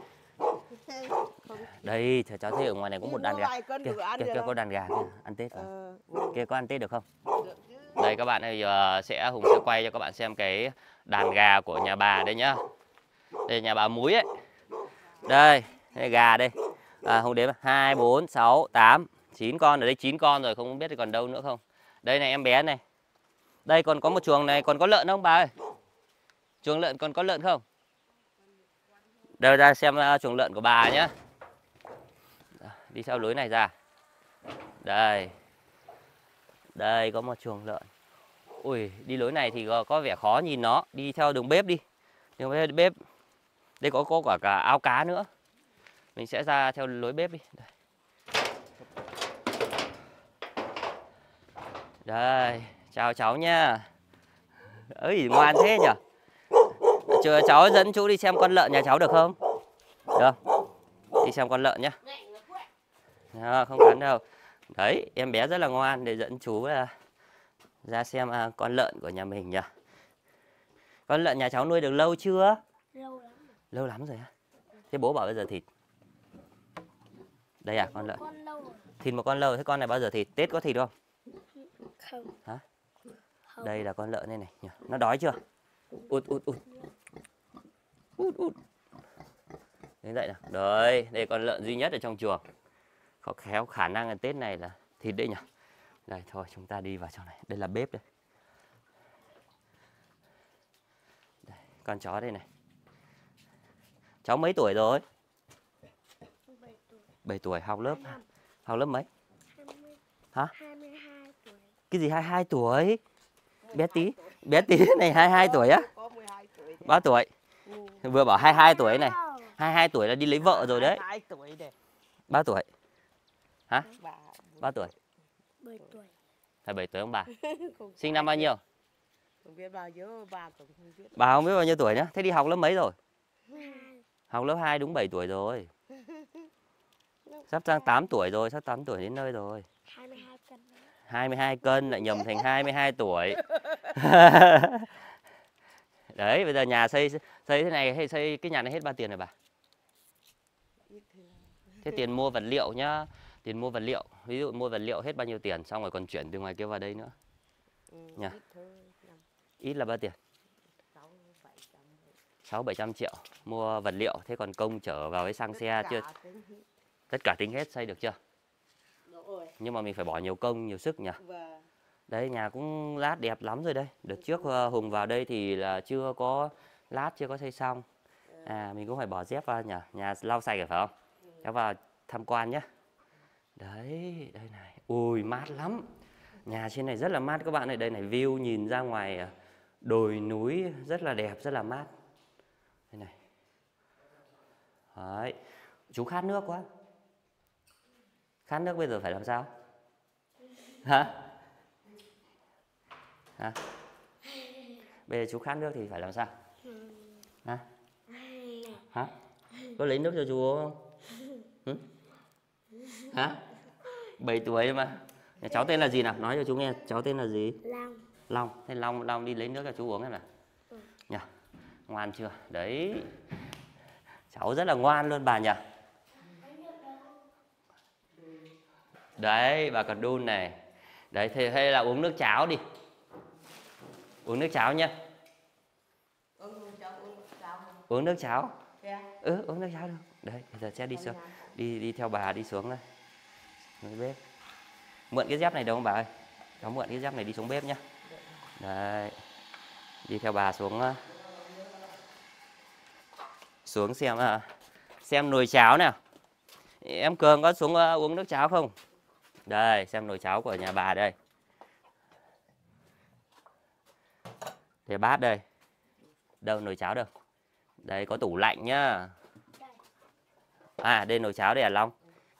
đây cháu thấy ở ngoài này có một đàn gà kia, kia, có đàn gà kia ăn tết vào Ờ, kia có ăn tết được không. Đây các bạn ơi, giờ sẽ Hùng sẽ quay cho các bạn xem cái đàn gà của nhà bà đây nhá. Đây nhà bà Múi ấy. Đây, đây gà đây. À, Hùng đếm 2 4 6 8 9 con ở đây 9 con rồi, không biết còn đâu nữa không. Đây này em bé này. Đây còn có một chuồng này, còn có lợn không bà ơi? Chuồng lợn còn có lợn không? Đây ra xem uh, chuồng lợn của bà nhá. Đi theo lối này ra. Đây. Đây có một chuồng lợn. Ui, đi lối này thì có, có vẻ khó nhìn nó. Đi theo đường bếp đi. Đường bếp. Đây có có cả, cả ao cá nữa. Mình sẽ ra theo lối bếp đi. Đây. Đây, chào cháu nha. ấy ngoan thế nhỉ? Chờ cháu dẫn chú đi xem con lợn nhà cháu được không? Được. Đi xem con lợn nhé. Đó, không cắn đâu. Đấy, em bé rất là ngoan để dẫn chú à, ra xem à, con lợn của nhà mình nhỉ. Con lợn nhà cháu nuôi được lâu chưa? lâu lắm Lâu lắm rồi á. Thế bố bảo bây giờ thịt. Đây à, con lợn. rồi Thịt một con lâu, thế con này bao giờ thịt? Tết có thịt không? không Hả? Không. Đây là con lợn đây này nhỉ. Nó đói chưa? Út út út. Út út. Đến đây nào. Đấy, đây con lợn duy nhất ở trong chuồng. Có khéo khả năng là Tết này là thịt đấy nhỉ. Đây thôi chúng ta đi vào trong này. Đây là bếp đây. đây con chó đây này. Cháu mấy tuổi rồi? bảy tuổi 7 tuổi học lớp học lớp mấy? hai mươi Hả? hai mươi hai tuổi Cái gì 22 tuổi? Bé tí. Bé tí này 22 tuổi á? 12 tuổi đấy. 3 tuổi. Ừ. Vừa bảo 22 tuổi này. Wow. 22 tuổi là đi lấy vợ rồi đấy. 2 tuổi đấy. 3 tuổi. Hả? Bà 3 tuổi. bảy tuổi Hay 7 tuổi ông bà? không Sinh năm bao nhiêu? Không biết bao nhiêu bà cũng không biết. Bà không biết bao nhiêu tuổi nữa. Thế đi học lớp mấy rồi? Học lớp 2 đúng 7 tuổi rồi. Sắp sang 8 tuổi rồi, sắp 8 tuổi đến nơi rồi. hai mươi hai cân 22 cân lại nhầm thành 22 tuổi. Đấy, bây giờ nhà xây xây thế này hay xây cái nhà này hết bao tiền rồi bà? Thế tiền mua vật liệu nhá. Tiền mua vật liệu, ví dụ mua vật liệu hết bao nhiêu tiền xong rồi còn chuyển từ ngoài kia vào đây nữa. Ừ, Nhà. ít là bao tiền? sáu, bảy trăm. 6 700 triệu mua vật liệu, thế còn công chở vào với xăng xe chưa tính- tất cả tính hết xây được chưa? Rồi. Nhưng mà mình phải bỏ nhiều công, nhiều sức nhỉ. Và Đấy nhà cũng lát đẹp lắm rồi đây. Đợt trước ờ, Hùng vào đây thì là chưa có lát, chưa có xây xong. À mình cũng phải bỏ dép vào nhỉ. Nhà lau sạch rồi phải không? Cháu vào tham quan nhé. Đấy, đây này. Ui mát lắm. Nhà trên này rất là mát các bạn ơi. Đây này view nhìn ra ngoài à, đồi núi rất là đẹp, rất là mát. Đây này. Đấy. Chú khát nước quá. khát nước bây giờ phải làm sao hả hả bây giờ chú khát nước thì phải làm sao hả hả có lấy nước cho chú uống không ừ hả? 7 tuổi mà. Nhà cháu tên là gì nào? Nói cho chú nghe cháu tên là gì? Long. Long. Thế Long Long đi lấy nước cho chú uống em nào. Nhỉ ngoan chưa? Đấy. Cháu rất là ngoan luôn bà nhỉ đấy bà còn đun này. Đấy thế hay là uống nước cháo đi. Uống nước cháo nhá. Uống cháu uống cháu. uống nước cháo? Kìa. ừ uống nước cháo được. Đấy bây giờ sẽ đi xuống. đi đi theo bà đi xuống đây xuống bếp. Mượn cái dép này đâu không bà ơi? Cháu mượn cái dép này đi xuống bếp nhá. Đấy. Đi theo bà xuống ờ, xuống xem à, xem nồi cháo nào. Em cường có xuống ờ, uống nước cháo không? Đây xem nồi cháo của nhà bà đây. Để bát đây. Đâu nồi cháo đâu? Đây có tủ lạnh nhá. À đây nồi cháo đây à long.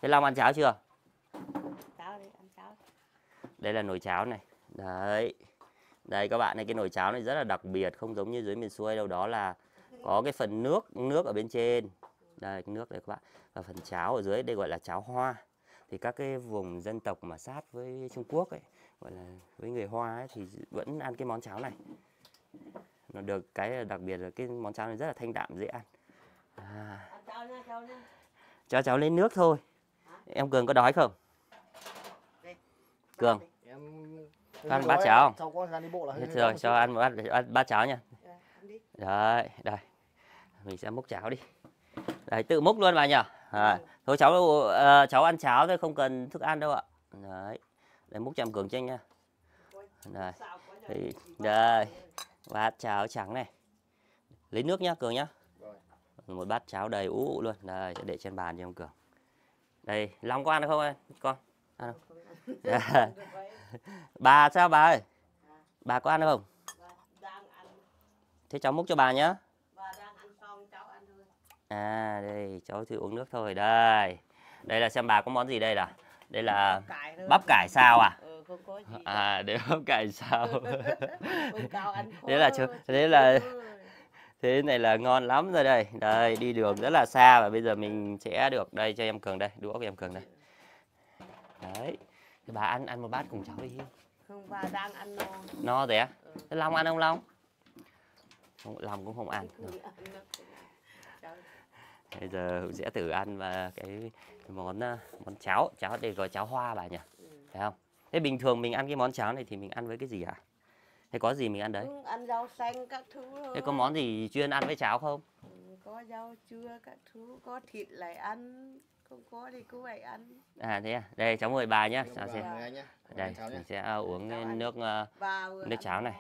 Thế long ăn cháo chưa Cháu đi ăn cháu đây là nồi cháo này. Đấy. Đây các bạn này cái nồi cháo này rất là đặc biệt không giống như dưới miền xuôi đâu. Đó là có cái phần nước nước ở bên trên. Đây nước đây các bạn. Và phần cháo ở dưới đây gọi là cháo hoa. Thì các cái vùng dân tộc mà sát với Trung Quốc ấy gọi là với người Hoa ấy, thì vẫn ăn cái món cháo này. Nó được cái đặc biệt là cái món cháo này rất là thanh đạm dễ ăn. À, cho cháu lên nước thôi. Em cường có đói không? Cường em Ăn bát cháo không? sau có ra đi bộ là hơi rồi cho ăn một bát, ăn bát cháo nha. Dạ, đấy đây. Mình sẽ múc cháo đi. Đấy tự múc luôn bà nhỉ? À, thôi cháu ờ, cháu ăn cháo thôi không cần thức ăn đâu ạ. Đấy để múc cho em cường tranh nha. Đây thì đây bát cháo trắng này. Lấy nước nhá cường nhá. Một bát cháo đầy ú ụ luôn. Đây để trên bàn cho em cường. Đây long có ăn được không em? Con ăn không. bà sao bà ơi? Bà có ăn không? Ăn thế cháu múc cho bà nhá. Và đang ăn xong cháu ăn thôi. À đây cháu thử uống nước thôi đây. Đây là xem bà có món gì đây là đây là Bắp cải thôi. bắp cải sao à? Ừ, à để bắp cải sao? Thế là chú- thế là- thế này là ngon lắm rồi đây. Đây đi đường rất là xa và bây giờ mình sẽ được đây cho em cường đây đũa của em cường đây. Đấy Thế bà ăn ăn một bát cùng cháu đi. Không và đang ăn no. no rồi á? Ừ. thế long ăn không long? Không, long cũng không ăn. Bây giờ sẽ thử ăn và cái món ờ, món cháo. Cháo đây gọi cháo hoa bà nhỉ? Ừ. phải không? Thế bình thường mình ăn cái món cháo này thì mình ăn với cái gì hả? Thế có gì mình ăn đấy? Ừ, ăn rau xanh các thứ thế có món gì chuyên ăn với cháo không? Ừ, có rau chua các thứ có thịt lại ăn không có thì cứ vậy ăn. À thế à? Đây cháu mời bà nhá. Cháu bà, nhá. đây mình sẽ ờ, uống ăn. nước vừa Nước cháo này.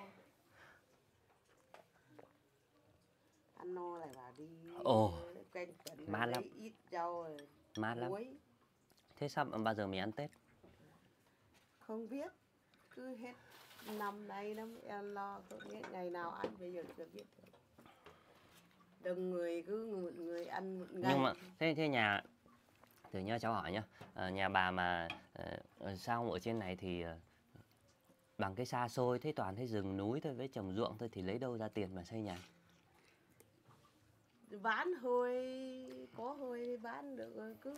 ăn no lại vào đi. Ồ, mát lắm. ít rau mát lắm. thế sao mà bao giờ mình ăn tết? Không biết. Cứ hết năm nay mới ăn lo không biết ngày nào ăn bây giờ chưa biết. Được đừng người cứ một người ăn một ngày. nhưng mà thế thế nhà thử nhá cháu hỏi nhá. Ờ, nhà bà mà ờ, sao ở trên này thì ờ, bằng cái xa xôi thế toàn thấy rừng núi thôi với trồng ruộng thôi thì lấy đâu ra tiền mà xây nhà? Bán hơi có hơi bán được rồi cứ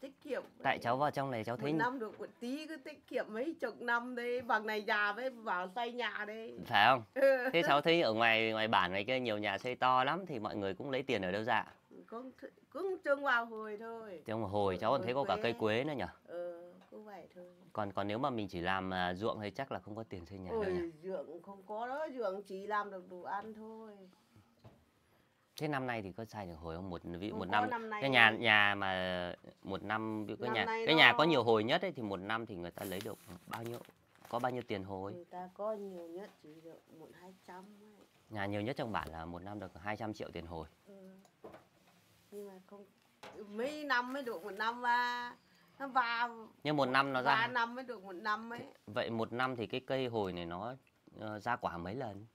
tiết kiệm. Tại cháu vào trong này cháu một thấy năm được một tí cứ tiết kiệm mấy chục năm đấy bằng này già với vào xây nhà đấy. Phải không? Thế cháu thấy ở ngoài ngoài bản này kia nhiều nhà xây to lắm thì mọi người cũng lấy tiền ở đâu ra cũng cũng trông vào hồi thôi. Trong một hồi cháu còn thấy có cả cây quế. nữa nhỉ? Ờ cứ vậy thôi. Còn còn nếu mà mình chỉ làm à, ruộng thì chắc là không có tiền xây nhà đâu nhỉ? ôi ruộng không có đó ruộng chỉ làm được đủ ăn thôi. Thế năm nay thì có xây được hồi không? Một Không một năm năm cái nhà nhà mà một năm cái Năm nhà cái nhà nó- có nhiều hồi nhất ấy thì một năm thì người ta lấy được bao nhiêu có bao nhiêu tiền hồi? Người ta có nhiều nhất chỉ được một hai trăm ấy. nhà nhiều nhất trong bản là một năm được 200 triệu tiền hồi. Ừ. nhưng mà không mấy năm mới được một năm và nó vào nhưng một năm nó ba ra năm mới được một năm ấy. Vậy một năm thì cái cây hồi này nó ờ, ra quả mấy lần?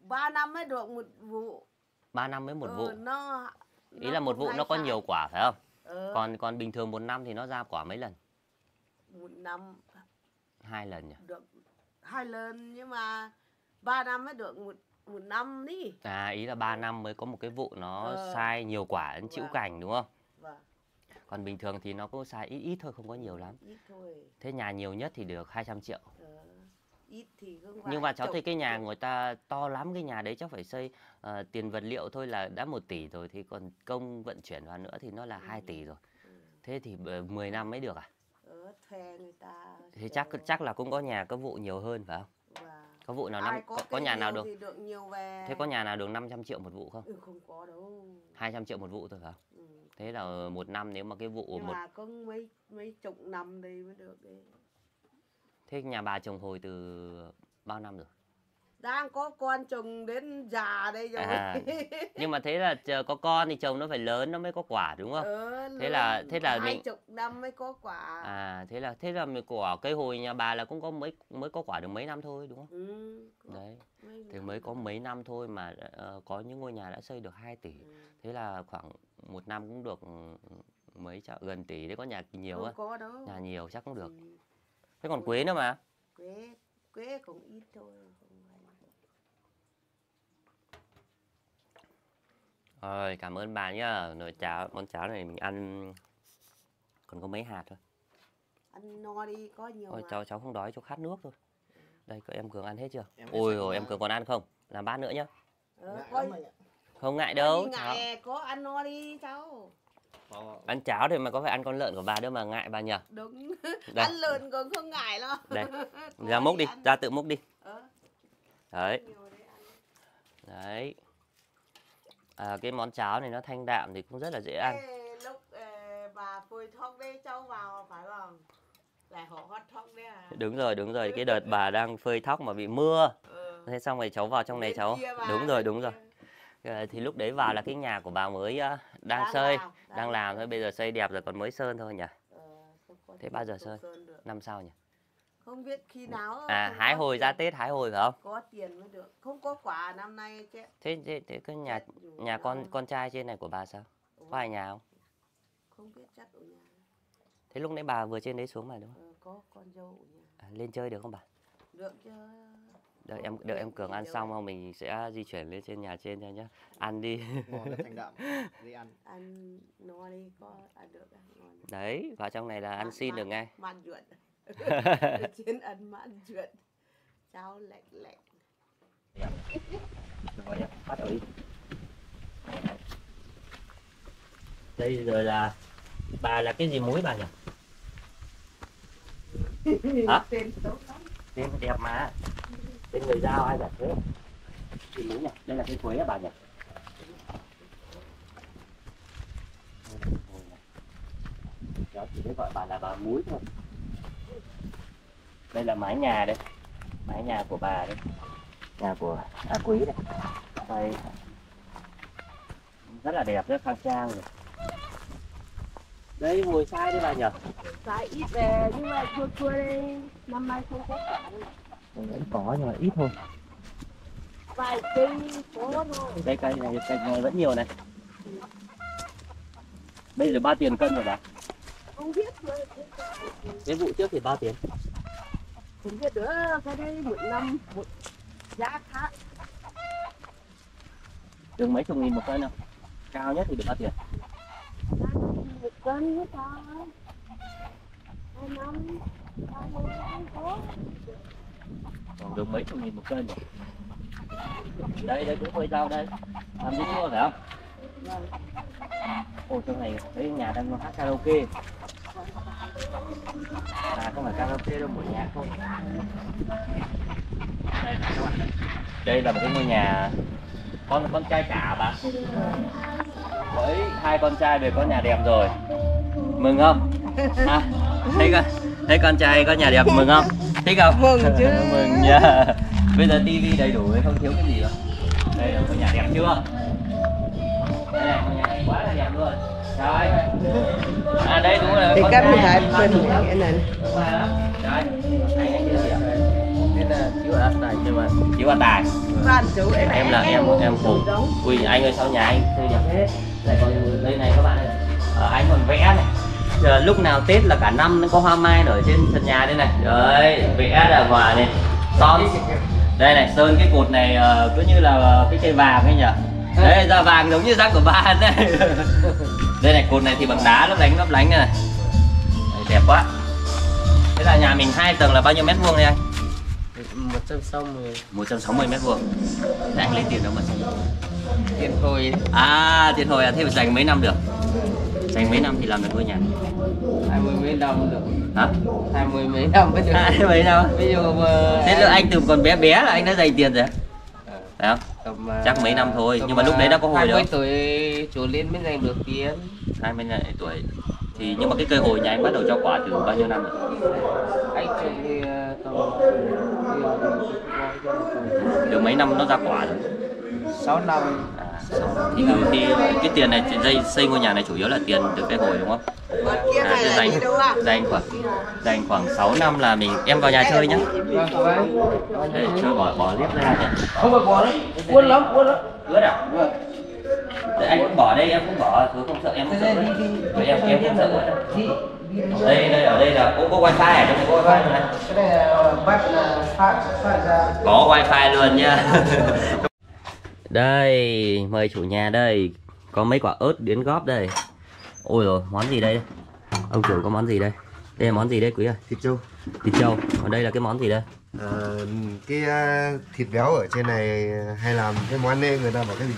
Ba năm mới được một vụ. Ba năm mới một Ờ, vụ? nó ý là một vụ nó có xài. nhiều quả phải không? Ờ, Còn còn bình thường một năm thì nó ra quả mấy lần? một năm. Hai lần nhỉ? được hai lần nhưng mà ba năm mới được một một năm đi À ý là 3 năm mới có một cái vụ nó Ờ. sai nhiều quả đến chịu Vâng. cành đúng không? và Còn bình thường thì nó có sai ít ít thôi không có nhiều lắm. ít thôi Thế nhà nhiều nhất thì được 200 triệu. Ờ, ít thì không Nhưng mà cháu chục thấy cái nhà người ta to lắm cái nhà đấy chắc phải xây ờ, tiền vật liệu thôi là đã 1 tỷ rồi thì còn công vận chuyển vào nữa thì nó là 2 tỷ rồi. Ừ. Thế thì ờ, 10 năm mới được à? Ờ, thuê người ta Thế chắc chắc là cũng có nhà có vụ nhiều hơn phải không? Có vụ nào ai năm có, có, có nhà nào được được nhiều về thế có nhà nào được 500 triệu một vụ không? ừ, không có đâu 200 triệu một vụ thôi không? ừ. Thế là một năm nếu mà cái vụ nhưng một mà có mấy mấy chục năm đây mới được đấy thế nhà bà trồng hồi từ bao năm rồi? Đang có con chồng đến già đây rồi À, Nhưng mà thế là chờ có con thì trồng nó phải lớn nó mới có quả đúng không? ờ, Thế là- thế là hai mình- chục năm mới có quả À thế là thế là mình quả cây hồi nhà bà là cũng có mấy mới có quả được mấy năm thôi đúng không? ừ, Đấy, mấy thì mới có mấy năm thôi mà ờ, có những ngôi nhà đã xây được 2 tỷ. ừ. Thế là khoảng một năm cũng được ừ, mấy triệu gần tỷ đấy có nhà nhiều không á. có đâu Nhà nhiều chắc cũng được. Ừ, Thế còn quế nữa mà. quế quế cũng ít thôi không phải. Rồi, cảm ơn bà nhá. Nồi cháo, món cháo này mình ăn còn có mấy hạt thôi. ăn no đi có nhiều Thôi mà. cháu cháu không đói, cháu khát nước thôi. Đây, các em Cường ăn hết chưa? Em Ôi rồi em. Cường còn ăn không? Làm bát nữa nhá. ờ, Ngại lắm anh ạ. Không ngại đâu. gì Cháu. ngại có ăn no đi cháu Ờ, Ăn cháo thì mà có phải ăn con lợn của bà đâu mà ngại bà nhỉ? đúng Đây. ăn lợn còn không ngại đâu Đây. Ra múc đi, ăn. ra tự múc đi. Ờ, Đấy, đấy. À, cái món cháo này nó thanh đạm thì cũng rất là dễ ăn. Ê, lúc bà phơi thóc đấy cháu vào phải không lại họ hót thóc đấy à Đúng rồi, đúng rồi. Cái đợt bà đang phơi thóc mà bị mưa. Ờ. Thế xong rồi cháu vào trong này cháu. Đúng rồi, đúng rồi. Ờ, Thì lúc đấy vào là cái nhà của bà mới ờ, đang xây, làm, đang làm thôi. Bây giờ xây đẹp rồi còn mới sơn thôi nhỉ? Ờ, Thế bao giờ sơn? Năm sau nhỉ? Không biết khi nào À, hái hồi ra. Tết hái hồi phải không? có tiền mới được không có quả năm nay chết Thế, thế, thế cái nhà nhà con con trai trên này của bà sao? Có ai nhà không? không biết chắc ở nhà Thế lúc nãy bà vừa trên đấy xuống mà đúng không? ờ, có con dâu ở nhà À, lên chơi được không bà? được chứ Đợi em đợi em Cường ăn xong không mình sẽ di chuyển lên trên nhà trên cho nhá. Ăn đi. dễ ăn ăn no đi có ăn được à, ngon Đấy, vào trong này là ăn xin được mặn- ngay. Trên ăn mặn ruột cháo lạnh lạnh. Đây rồi là bà là cái gì muối bà nhỉ? Hả? tên đẹp mà. Tên người giao ai giả thế? Gì muối nhỉ? Đây là cái quế bà nhỉ? Đó chỉ biết gọi bà là bà muối thôi. Đây là mái nhà đây. Mái nhà của bà đây. Nhà của A Quý đây. Đây. Rất là đẹp, rất khang trang rồi. Đây ngồi sai đây bà nhỉ? Tại ít về nhưng mà chua chua đây năm nay không có. Vẫn có nhưng mà ít thôi. vài cây có thôi Đây cây này cây này vẫn nhiều này. Bây giờ bao tiền cân rồi bà? không biết Cái vụ trước thì bao tiền? Không biết nữa cái đây một năm một giá khác Được mấy chục nghìn một cân không? Cao nhất thì được bao tiền? một cân hết ta hai năm Còn được mấy chục nghìn một cân rồi. Đây, đây cũng phơi rau đây. Làm gì mua phải không? Ồ, trong này đây nhà đang hát karaoke. À, không phải karaoke đâu, một nhà thôi. Đây, các bạn. đây là một cái ngôi nhà con con trai cả bà. Với hai con trai đều có nhà đẹp rồi. Mừng không? À, thấy con thấy con trai có nhà đẹp mừng không? Thích không? Mừng chứ. mừng nha. Bây giờ tivi đầy đủ không thiếu cái gì đâu. Đây là ngôi nhà đẹp chưa? Đây này, ngôi nhà này quá là đẹp luôn. Trời. À đây đúng là thì các mình hãy bên cái này. Rồi. Ở nhưng mà chiếu ở tài. em là em em cùng. Ui anh ơi sao nhà anh đẹp thế? Lại còn đây này các bạn ơi. Ờ, anh còn vẽ này. Giờ lúc nào tết là cả năm nó có hoa mai nở trên sân nhà đây này. Đấy vẽ là hòa này. Son. Đây này sơn cái cột này ờ, cứ như là cái cây vàng ấy nhỉ? Đấy da vàng giống như da của bạn đây đây này cột này thì bằng đá lấp lánh lấp lánh này. Đấy, đẹp quá. Thế là nhà mình hai tầng là bao nhiêu mét vuông đây anh? Một trăm sáu mươi. 160 mét vuông. Để anh lấy tiền đâu mà tiền hồi. À tiền hồi à thế phải dành mấy năm được? Dành mấy năm thì làm được ngôi nhà? Hai mươi mấy năm được. Hả? hai mươi mấy năm mới được. À, mấy năm. Ví dụ mà Thế là anh từ còn bé bé là anh đã dành tiền rồi? Phải không? tầm, à, Chắc mấy năm thôi, tầm, nhưng mà lúc đấy đã có hồi hai mươi đâu. tuổi chủ lên mới giành được tiền 20 tuổi thì nhưng mà cái cây hồi nhà anh bắt đầu cho quả từ bao nhiêu năm rồi? anh trồng thì à, tầm Được mấy năm nó ra quả rồi sáu năm à, sáu- Thì từ khi cái tiền này dây xây ngôi nhà này chủ yếu là tiền từ cây hồi đúng không? À, thế dành dành khoảng dành khoảng 6 năm là mình em vào nhà chơi nhá. vâng vâng Để chơi bỏ bỏ liếp ra nhỉ. không phải bỏ lắm cuốn lắm cuốn lắm Ướt à? Để anh cũng bỏ đây em cũng bỏ, thứ không sợ em không sợ Thế đấy. Vậy em em không sợ à? đi Đây đây ở đây là cũng có wifi ở trong này có wifi rồi này. cái này là bắt là phát phát ra Có wifi luôn nha. đây, mời chủ nhà đây. Có mấy quả ớt đến góp đây. Ôi rồi, món gì đây? Ông chủ có món gì đây? Đây là món gì đây quý ơi? thịt trâu Thịt trâu. Còn đây là cái món gì đây? Ờ, cái à, thịt béo ở trên này hay làm cái món này người ta bảo cái gì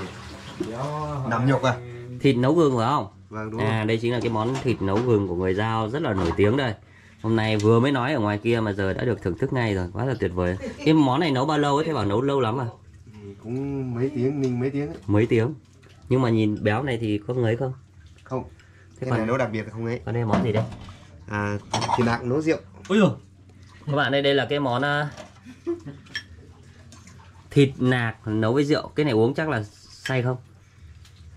nằm nhục à Thịt nấu gừng phải không? vâng đúng rồi À đây chính là cái món thịt nấu gừng của người Giao rất là nổi tiếng đây. Hôm nay vừa mới nói ở ngoài kia mà giờ đã được thưởng thức ngay rồi, quá là tuyệt vời. Cái món này nấu bao lâu ấy? Thế bảo nấu lâu lắm à? Ừ, cũng mấy tiếng ninh mấy tiếng ấy. Mấy tiếng. Nhưng mà nhìn béo này thì có ngấy không? không Thế cái còn này nấu đặc biệt không ấy còn đây là món gì đây? à thịt nạc nấu rượu Ui dồi. Các bạn đây đây là cái món à, thịt nạc nấu với rượu. Cái này uống chắc là say không?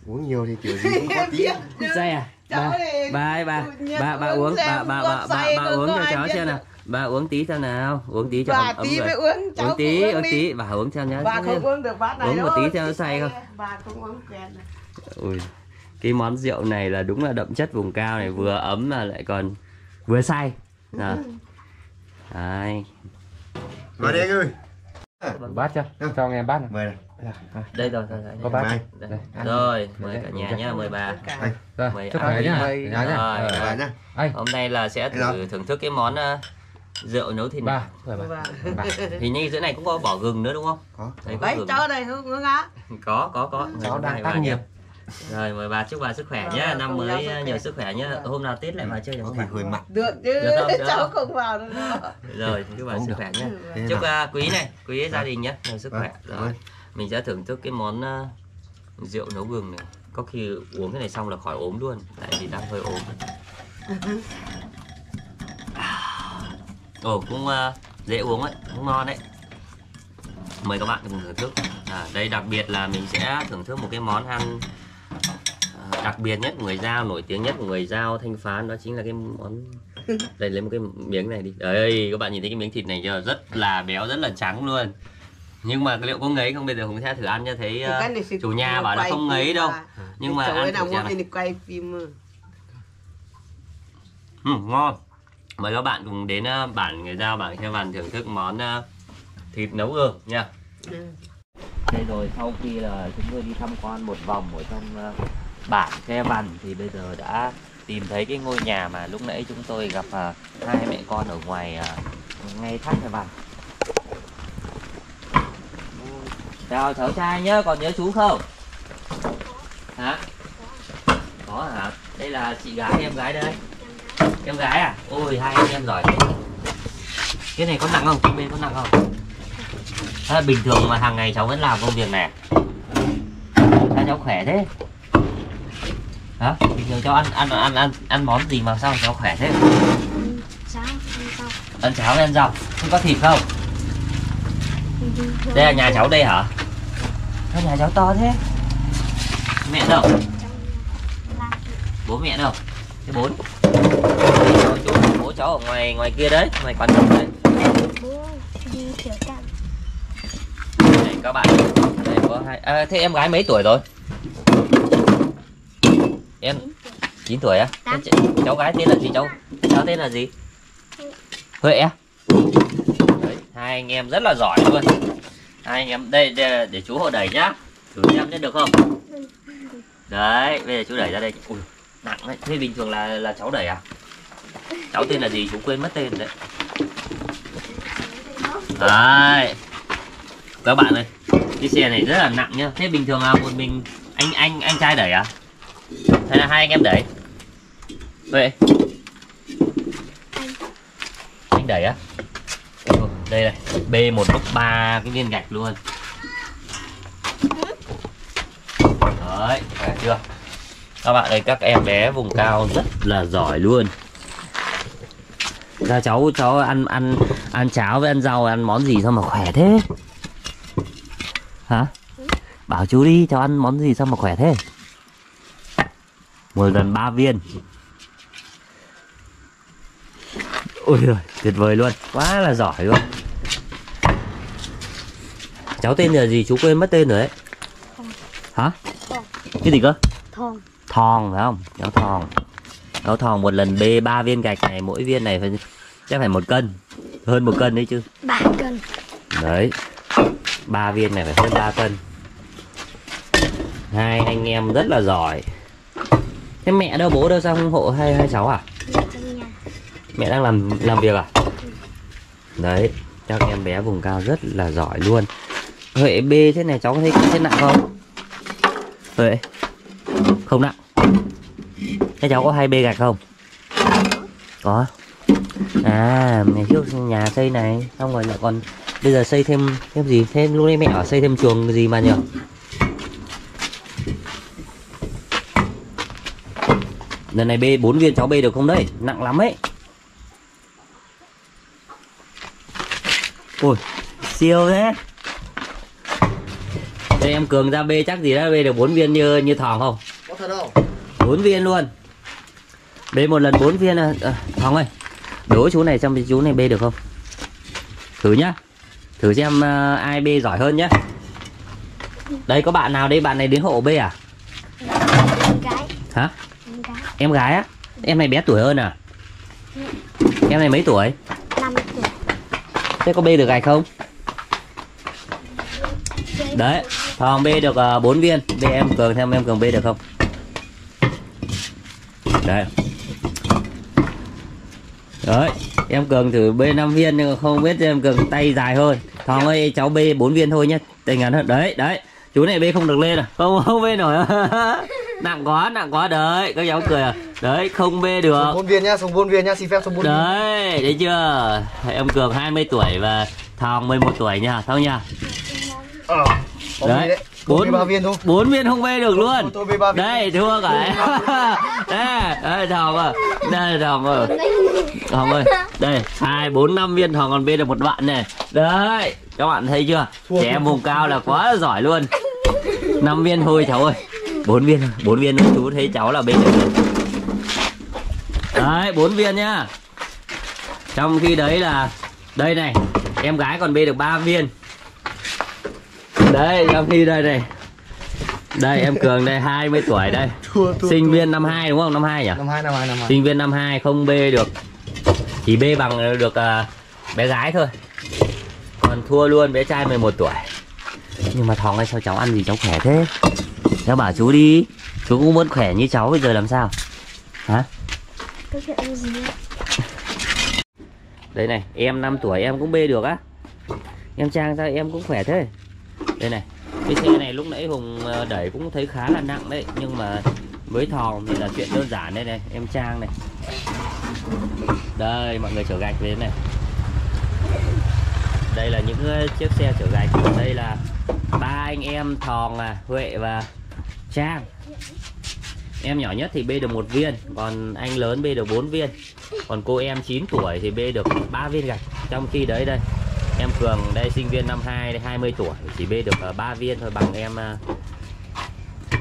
uống nhiều thì kiểu gì cũng có tí Say à? Ba, ba ơi bà, tự nhiên bà, bà uống bà, xem bà, có bà, uống cho cháu xem nào. Bà uống tí xem nào, uống tí cho Bà ấm tí mới uống, cháu Uống tí, uống đi. tí, bà uống cho nhá. Bà không uống được bát này Uống một tí cho nó say không? Bà không uống quen. Ui, cái món rượu này là đúng là đậm chất vùng cao này vừa ấm mà lại còn vừa say à. Đấy. vào đây anh ơi bát cho cho nghe bát này mời này đây rồi, rồi, rồi. có Mời. Đây. Đây, ăn. rồi mời Đây, cả đây, nhà đây. nhá mời bà. Rồi Mời chúc nhá nhá nhá Rồi, Ờ, hôm nay là sẽ thử thưởng thức cái món à, rượu nấu thịt ba Vâng. hình như giữa này cũng có bỏ gừng nữa đúng không? Có. Đấy, có cháu đây không uống á. có có có. Cháu đang tác nhé. nghiệp. Rồi mời bà chúc bà sức khỏe nhé năm mới à, khỏe. nhiều sức khỏe nhé hôm nào tết lại vào chơi được có thể hơi mặn Được chứ, Được không? Được cháu không? vào được đâu. rồi chúc bà sức khỏe nhé chúc à, quý này quý gia đình nhé nhiều sức khỏe. Rồi. Mình sẽ thưởng thức cái món à, rượu nấu gừng này. Có khi uống cái này xong là khỏi ốm luôn. Tại vì đang hơi ốm. Ồ cũng à, dễ uống đấy cũng ngon đấy. Mời các bạn cùng thưởng thức. À, đây đặc biệt là mình sẽ thưởng thức một cái món ăn à, đặc biệt nhất của người giao nổi tiếng nhất của người giao thanh phán. Đó chính là cái món đây lấy một cái miếng này đi. Đây các bạn nhìn thấy cái miếng thịt này chưa? Rất là béo rất là trắng luôn nhưng mà liệu có ngấy không bây giờ hùng sẽ thử ăn cho thấy à, thì chủ nhà bảo là không ngấy đâu mà. nhưng mà ăn nào này đi quay phim ừ, ngon mời các bạn cùng đến à, bản người giao bản khe vằn thưởng thức món à, thịt nấu gừng nha Ừ. đây rồi sau khi là chúng tôi đi tham quan một vòng ở trong ờ, bản Khe Vằn thì bây giờ đã tìm thấy cái ngôi nhà mà lúc nãy chúng tôi gặp ờ, hai mẹ con ở ngoài ờ, ngay thác Khe Vằn. Chào cháu trai nhá, còn nhớ chú không? Hả? Có hả? Đây là chị gái em gái đây. Em gái à? Ôi hai anh em giỏi thế. Cái này có nặng không? Bên có nặng không? À, bình thường mà hàng ngày cháu vẫn làm công việc này sao cháu khỏe thế hả bình thường cháu ăn ăn ăn ăn ăn món gì mà sao cháu khỏe thế Sao? Sao? ăn cháo ăn rau không có thịt không đây là nhà cháu đây hả? Sao nhà cháu to thế. Mẹ đâu? Bố mẹ đâu? Cái bốn chú bố cháu ở ngoài ngoài kia đấy ngoài quán cơm đấy. Đây các bạn. Đây có hai à, thế em gái mấy tuổi rồi? Em 9 tuổi á. Thế ch- cháu gái tên là gì cháu? Cháu tên là gì? Huệ á? Đấy, hai anh em rất là giỏi luôn hai anh em đây, đây để chú hộ đẩy nhá. Thử xem sẽ được không? Đấy bây giờ chú đẩy ra đây. Ui nặng đấy. Thế bình thường là là cháu đẩy à? Cháu tên là gì? Chú quên mất tên đấy. Đấy. Các bạn ơi cái xe này rất là nặng nhá. Thế bình thường là một mình anh anh anh trai đẩy à? Hay là hai anh em đẩy? Vậy. Anh đẩy á? À? Đây này, b một lúc ba cái viên gạch luôn. Đấy phải chưa? Các bạn ơi, các em bé vùng cao rất là giỏi luôn. Ra cháu cháu ăn ăn ăn cháo với ăn rau, ăn món gì sao mà khỏe thế? Hả? Bảo chú đi, cháu ăn món gì sao mà khỏe thế? Một lần ba viên. Ôi giời, tuyệt vời luôn. Quá là giỏi luôn cháu tên là gì? Chú quên mất tên rồi đấy. Hả? Cái gì cơ? Thòng. Thòng phải không? Cháu thòng. Cháu thòng một lần bê ba viên gạch này mỗi viên này phải chắc phải một cân. Hơn một cân đấy chứ. Ba cân. Đấy. Ba viên này phải hơn ba cân. Hai anh em rất là giỏi. Thế mẹ đâu bố đâu sao không hộ hai hai cháu à? Trong nhà. Mẹ đang làm làm việc à? Đấy. Các em bé vùng cao rất là giỏi luôn huệ b thế này cháu có thấy thế nặng không? Huệ, không nặng. Thế cháu có hai b gạch không? Có. À ngày trước nhà xây này, xong rồi lại còn bây giờ xây thêm thêm gì? Thêm lúc đấy mẹ ở xây thêm chuồng gì mà nhỉ? Lần này b, bốn viên cháu b được không đấy? Nặng lắm ấy. Ôi, siêu thế đây em cường ra b chắc gì đó b được bốn viên như như thòng không? Có thật đâu bốn viên luôn. B một lần bốn viên à, à thòng ơi đố chú này xem chú này b được không? Thử nhá. Thử xem à, ai b giỏi hơn nhá. Đây có bạn nào đây? Bạn này đến hộ b à? Em gái. Hả? Em gái. Em gái á? Em này bé tuổi hơn à? Em này mấy tuổi? Năm tuổi. Thế có b được gạch không? Đấy thòng b được uh, 4 viên. B em cường xem em cường b được không? Đây. Đấy em cường thử b 5 viên nhưng không biết em cường tay dài hơn. Thòng ơi cháu b 4 viên thôi nhé tay ngắn hơn. Đấy đấy. Chú này b không được lên à? Không không b nổi. Nặng quá nặng quá. Đấy các cháu cười à? Đấy không b được. Sống bốn viên nhá, sống bốn viên nhá, xin phép sống bốn viên. Đấy, thấy chưa? Em Cường 20 tuổi và Thòng 11 tuổi nha, Thong nha. Ờ. Đấy, bốn- Bốn viên thôi. Bốn viên không bê được luôn. Tôi viên. Đây, thua cả. đây, đây Thòng à. Đây Thòng ơi. Thòng ơi. Đây, 2 4 5 viên Thòng còn bê được một đoạn này. Đấy, các bạn thấy chưa? Thua, Trẻ vùng cao là quá là giỏi luôn. 5 viên thôi cháu ơi. 4 viên, 4 viên chú thấy cháu là bê được. Đấy, 4 viên nhá. Trong khi đấy là đây này, em gái còn bê được 3 viên. Đấy, trong khi đây này. Đây em Cường đây 20 tuổi đây. Thua, thua. Sinh viên năm 2 đúng không? Năm 2 nhỉ? Năm hai, năm hai, năm hai. Sinh viên năm 2 không bê được. Chỉ bê bằng được à, bé gái thôi. Còn thua luôn bé trai 11 tuổi. Nhưng mà Thòng ơi sao cháu ăn gì cháu khỏe thế? Cháu bảo chú đi. Chú cũng muốn khỏe như cháu bây giờ làm sao? Hả? có chuyện gì Đây này, em 5 tuổi em cũng bê được á. Em Trang sao em cũng khỏe thế? Đây này, cái xe này lúc nãy Hùng ờ, đẩy cũng thấy khá là nặng đấy, nhưng mà với thòng thì là chuyện đơn giản đây này, em Trang này. Đây, mọi người chở gạch đến này. Đây là những ờ, chiếc xe chở gạch, đây là ba anh em Thòng à, Huệ và Trang. Em nhỏ nhất thì bê được một viên, còn anh lớn bê được 4 viên còn cô em 9 tuổi thì bê được 3 viên gạch trong khi đấy đây Cường đây, sinh viên năm 2 đây 20 tuổi, chỉ bê được 3 viên thôi, bằng em à,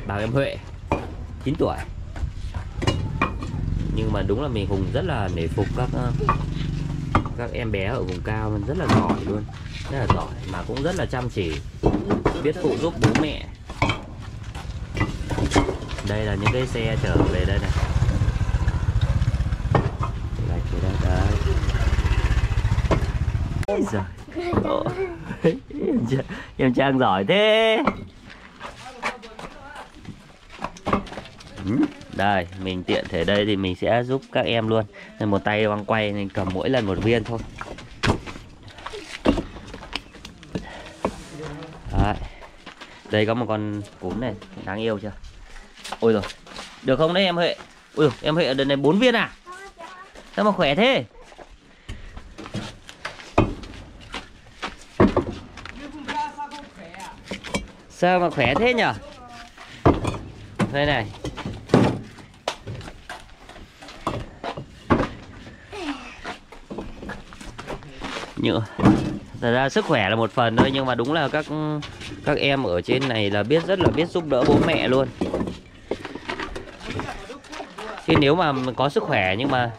bằng em Huệ 9 tuổi. Nhưng mà đúng là mình Hùng rất là nể phục các à, các em bé ở vùng cao, rất là giỏi luôn, rất là giỏi, mà cũng rất là chăm chỉ, biết phụ giúp bố mẹ. Đây là những cái xe trở về đây này. Đấy đấy. Ôi giời em, Trang, giỏi thế. Ừ, đây mình tiện thể đây thì mình sẽ giúp các em luôn. Nên một tay băng quay nên cầm mỗi lần một viên thôi. Đấy. đây có một con cún này đáng yêu chưa? Ôi rồi. Được không đấy em huệ? Ui em huệ ở đợt này bốn viên à? Sao mà khỏe thế? Sao mà khỏe thế nhở? Đây này. Nhựa thật ra sức khỏe là một phần thôi, nhưng mà đúng là các các em ở trên này là biết, rất là biết giúp đỡ bố mẹ luôn. Chứ nếu mà có sức khỏe nhưng mà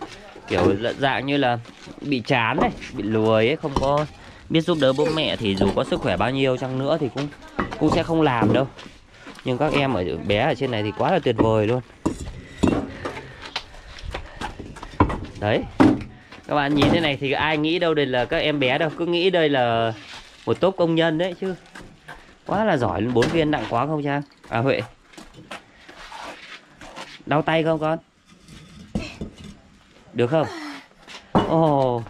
kiểu dạng như là bị chán này bị lười ấy, không có biết giúp đỡ bố mẹ thì dù có sức khỏe bao nhiêu chăng nữa thì cũng cũng sẽ không làm đâu. Nhưng các em ở bé ở trên này thì quá là tuyệt vời luôn. Đấy. Các bạn nhìn thế này thì ai nghĩ đâu đây là các em bé đâu. Cứ nghĩ đây là một tốp công nhân đấy chứ. Quá là giỏi. Bốn viên nặng quá không trang? À huệ. Đau tay không con? Được không? Ồ oh,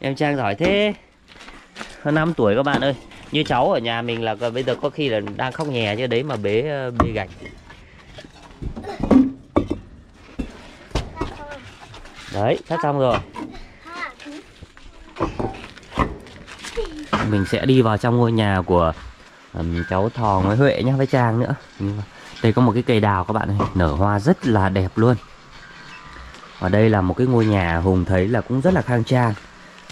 em trang giỏi thế. Hơn 5 tuổi các bạn ơi như cháu ở nhà mình là bây giờ có khi là đang khóc nhè chứ đấy mà bế ờ, bê gạch. Đấy sắp xong rồi. Mình sẽ đi vào trong ngôi nhà của um, cháu thò với huệ nhá với trang nữa. Nhưng mà đây có một cái cây đào các bạn ơi nở hoa rất là đẹp luôn. Và đây là một cái ngôi nhà hùng thấy là cũng rất là khang trang.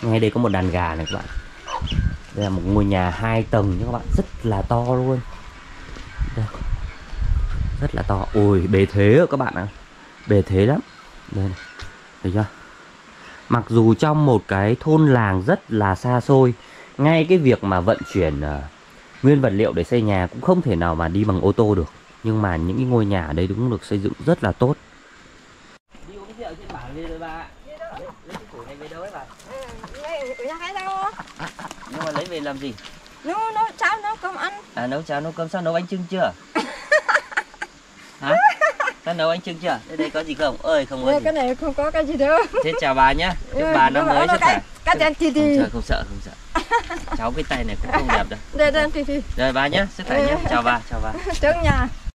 Ngay đây có một đàn gà này các bạn đây là một ngôi nhà hai tầng nha các bạn. Rất là to luôn. Đây. rất là to. Ôi bề thế các bạn ạ. Bề thế lắm. Đây này. thấy chưa? Mặc dù trong một cái thôn làng rất là xa xôi ngay cái việc mà vận chuyển uh, nguyên vật liệu để xây nhà cũng không thể nào mà đi bằng ô tô được. Nhưng mà những cái ngôi nhà ở đây cũng được xây dựng rất là tốt đi uống rượu trên bảng đi rồi bà lấy, lấy cái củi này về đâu ấy bà Ừ, nhà hay đâu nhưng mà lấy về làm gì? Nó nó cháo nó cơm ăn. À nấu cháo nấu cơm sao nấu bánh trưng chưa? Hả? Sao nấu bánh trưng chưa? Đây đây có gì không? Ơi không có Đây, gì. cái này không có cái gì đâu. Thế chào bà nhá. Chúc bà năm nó- mới sức cái- khỏe. cái đèn thì thì không sợ không sợ không sợ. Cháu cái tay này cũng không đẹp đâu. Đây đèn thì thì rồi bà nhá sức khỏe nhá. Chào bà chào bà. Trước nhà